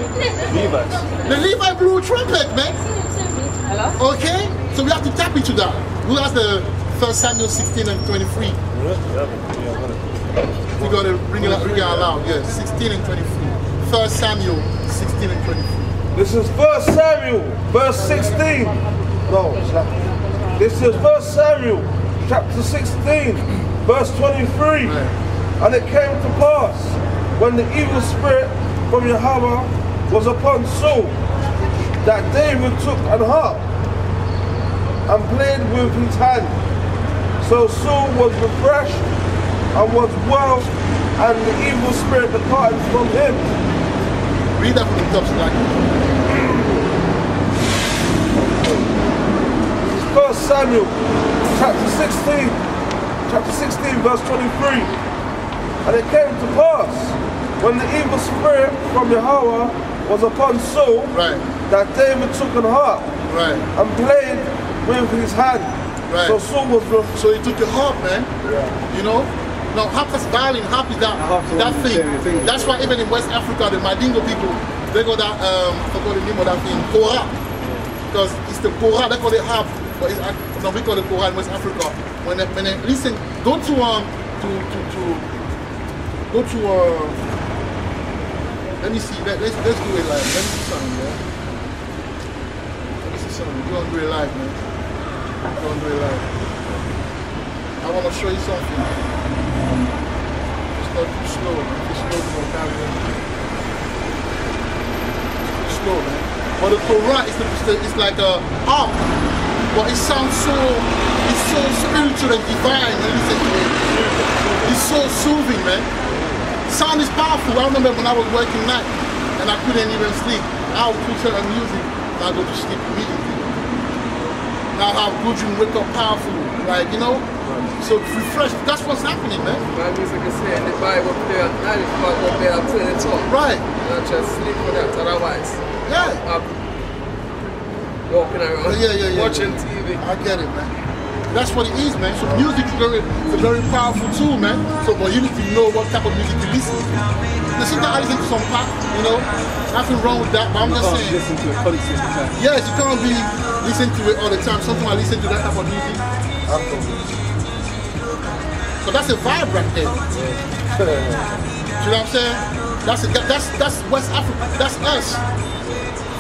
Levites. The Levi blew trumpet, man. Okay? So we have to tap into that. Who has the First Samuel 16 and 23? We gotta bring it, bring it out loud. Yeah, 16 and 23. First Samuel 16 and 23. This is First Samuel, verse 16. No. This is First Samuel, chapter 16, verse 23. And it came to pass when the evil spirit from Yahweh was upon Saul that David took an harp and played with his hand. So Saul was refreshed and was well, and the evil spirit departed from him. Read that from the top, Slack. First Samuel, chapter 16, chapter 16, verse 23. And it came to pass, when the evil spirit from Yahweh was upon Saul, Right, that David took an harp right. and played with his hand. Right. So Saul was ref- So he took your harp, man. You know? Now harp is violin, harp is that that thing. you thing. That's why even in West Africa, the Mandingo people, they got that um forgot the name of that thing, Kora. Because it's the Kora, they call it harp, but it's act- no, we call it Kora in West Africa. When they, when they listen, go to um to to to go to uh let me see, let, let's let's do it live. Let me see something, yeah. Let me see something. We're gonna do it live, man. Gonna do it live. I want to show you something. It's not too slow. It's slow for carry It's slow, man. But the Torah is, the, is, like a harp, but it sounds so, it's so spiritual and divine. It's so soothing, man. Sound is powerful. I remember when I was working night and I couldn't even sleep. I would put certain music and I go to sleep immediately. Now how good you wake up powerful, like you know. So refresh. That's what's happening, man. My music is saying the Bible play at night, it's called go bed and turn it on. Right. Not just sleep with that, otherwise Yeah. I'm walking around Yeah, yeah, yeah, watching yeah. TV. I get it, man. That's what it is, man. So music is very, it's a very powerful tool, man. So, but you need to know what type of music to listen to. Now, sometimes I listen to some pop, you know, nothing wrong with that, but I'm just saying. listen to it. Yes, you can't be listening to it all the time. Sometimes I listen to that type of music. But that's a vibe right there. you know what I'm saying? That's a, that, that's that's West Africa. That's us.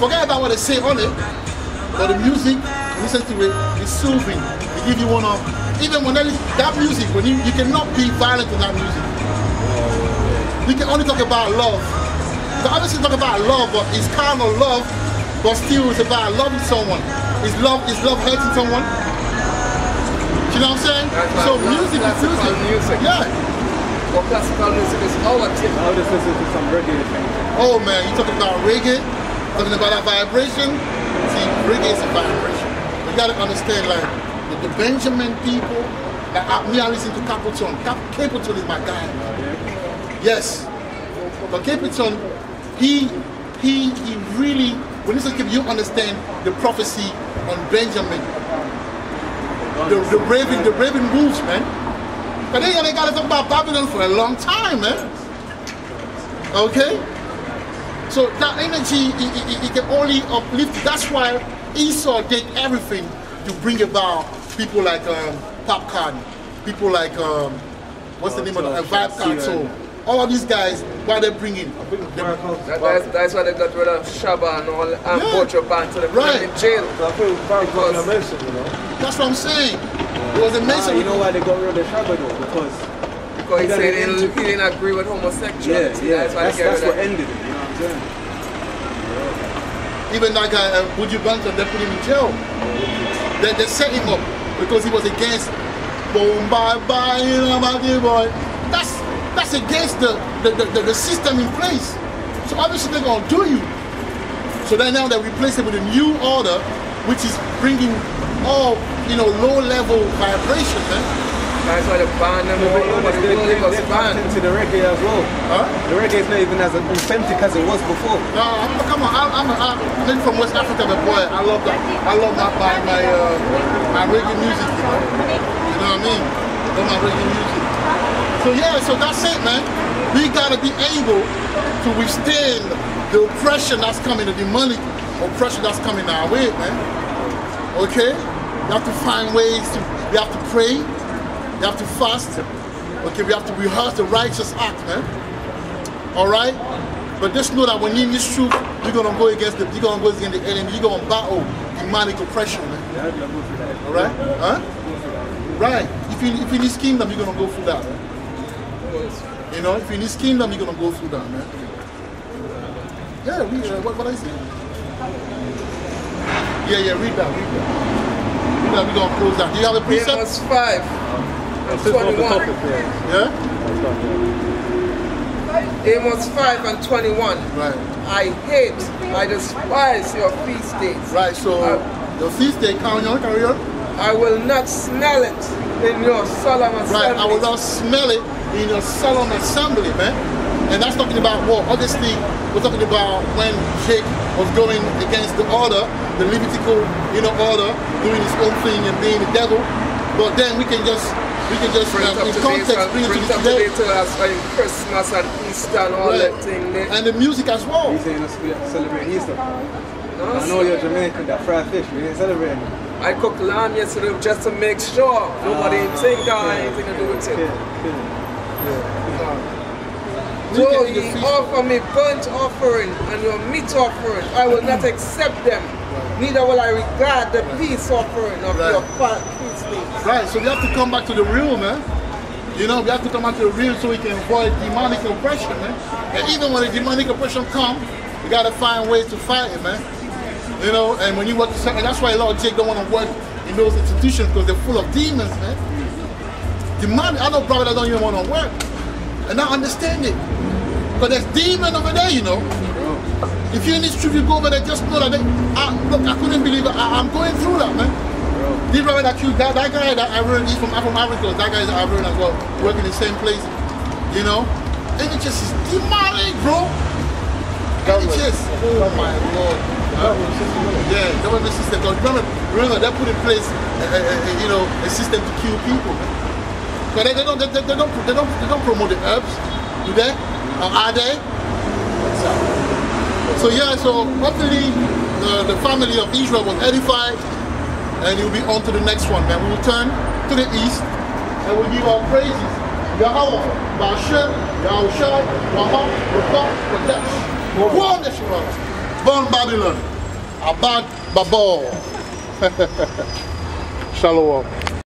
Forget about what they say on it. But the music, listen to it, it's soothing. It give you one of even when that, that music, when you, you cannot be violent in that music. You can only talk about love. The obviously talk about love, but it's kind of love, but still it's about loving someone. Is love is love hurting someone? You know what I'm saying? That's so like music is music. music. Yeah. But classical music is our thing. I'll just listen to some reggae thing. Oh man, you talking about reggae? Talking about that vibration? See, reggae is a vibration. You gotta understand, like the, Benjamin people. Like I, me, I listen to Capleton. Cap, Capleton is my guy. Yes, but Capleton, he he he really. When you Cap- you understand the prophecy on Benjamin, the, the raven, the raven wolves, man. But they, they gotta talk about Babylon for a long time, man. Okay? So that energy, it, it, it can only uplift. That's why Esau did everything to bring about people like um, Popcaan, people like, um, what's the name of the uh, Vybz Kartel. All of these guys, what they're bringing. That, that's, that's why they got rid of Shabba and all and Yeah. Buju Banton the Right. in jail. I think found Because- proclamation, you know. That's what I'm saying. It was Ah, amazing. you know why they got rid of the Shabba though? Because Because he You said he didn't, he didn't agree with homosexuality. yeah, That's why that's, they get that's what of ended it. You know what I'm saying? Even that guy, uh, Buju Banton, they put him in jail. They, they set him up because he was against boom bye bye, boy. That's that's against the the, the, the, the system in place. So obviously they're gonna do you. So then now they replace it with a new order, which is bringing all you know low level vibration, man. Eh? That's why the band them all over the world, it was They're banned. to the reggae as well. Huh? The reggae is not even as authentic as it was before. No, I'm, come on. I, I'm, I'm, I'm from West Africa, but boy, I love that. I love my my my, uh, my reggae music. You know, you know what I mean? I love my reggae music. So yeah, so that's it, man. We gotta be able to withstand the oppression that's coming, the money oppression that's coming our way, man. Okay? We have to find ways to. We have to pray. We have to fast. Okay, we have to rehearse the righteous act, man. All right? But just know that when you in this truth, you're gonna go against the you're gonna go against the enemy, you're gonna battle demonic oppression, man. All right? Huh? Right. If you if you in this kingdom, you're gonna go through that. Man. You know, if you in this kingdom, you're gonna go through that, man. Yeah, read uh, what what I say. Yeah, yeah, read that, read that. Read that, we're gonna close that. Do you have a precept? Amos 5 and This is off the 21. yeah. Amos 5 and 21. Right. I hate, I despise your feast days. Right, so Uh, the feast day, carry on, carry on. I will not smell it in your solemn assembly. Right, I will not smell it in your solemn assembly, man. And that's talking about what? Obviously, we're talking about when Jake was going against the order, the Levitical, you know, order, doing his own thing and being the devil. But then we can just, we can just, Bring it um, in context, date, uh, bring it to it up to today. date to us like Christmas and Easter and all Right. that thing there. And the music as well. You saying us we celebrate Easter. No, I know you're Jamaican, that fried fish, we ain't celebrating. I cooked lamb yesterday just to make sure nobody ah, think I had anything to do with it. kill. We So can do the ye offer me burnt offering and your meat offering. I will not accept them. Neither will I regard the peace offering of Right. your fa- feast days. Right, so we have to come back to the real, man. You know, we have to come back to the real so we can avoid demonic oppression, man. And even when the demonic oppression comes, we gotta find ways to fight it, man. You know, and when you work, and that's why a lot of Jake don't want to work in those institutions because they're full of demons, man. Demonic, I know brothers that don't even want to work. And I understand it. Because there's demon over there, you know. If you're in this truth, you go over there, just know that they, I, look, I couldn't believe it. I, I'm going through that, man. This brother that you, that, that guy that I heard, he's from, from Africa, that guy is I heard as well, working in the same place, you know? And it just is demonic, bro. It just, oh my lord. Huh? Yeah, government system. Because remember, remember, they put in place, a, a, a, you know, a system to kill people. But they, they don't, they, they, they don't, they don't, they don't promote the herbs, do they? Or are they? So yeah, so hopefully the, the family of Israel was edified and you'll be on to the next one. Then we will turn to the east and we'll give our praises. Yahweh, Bashem, Yahawashi, Raha, Rakah, Kadesh. Yeshua. Born Babylon. Abad Babel. [LAUGHS] Shalom.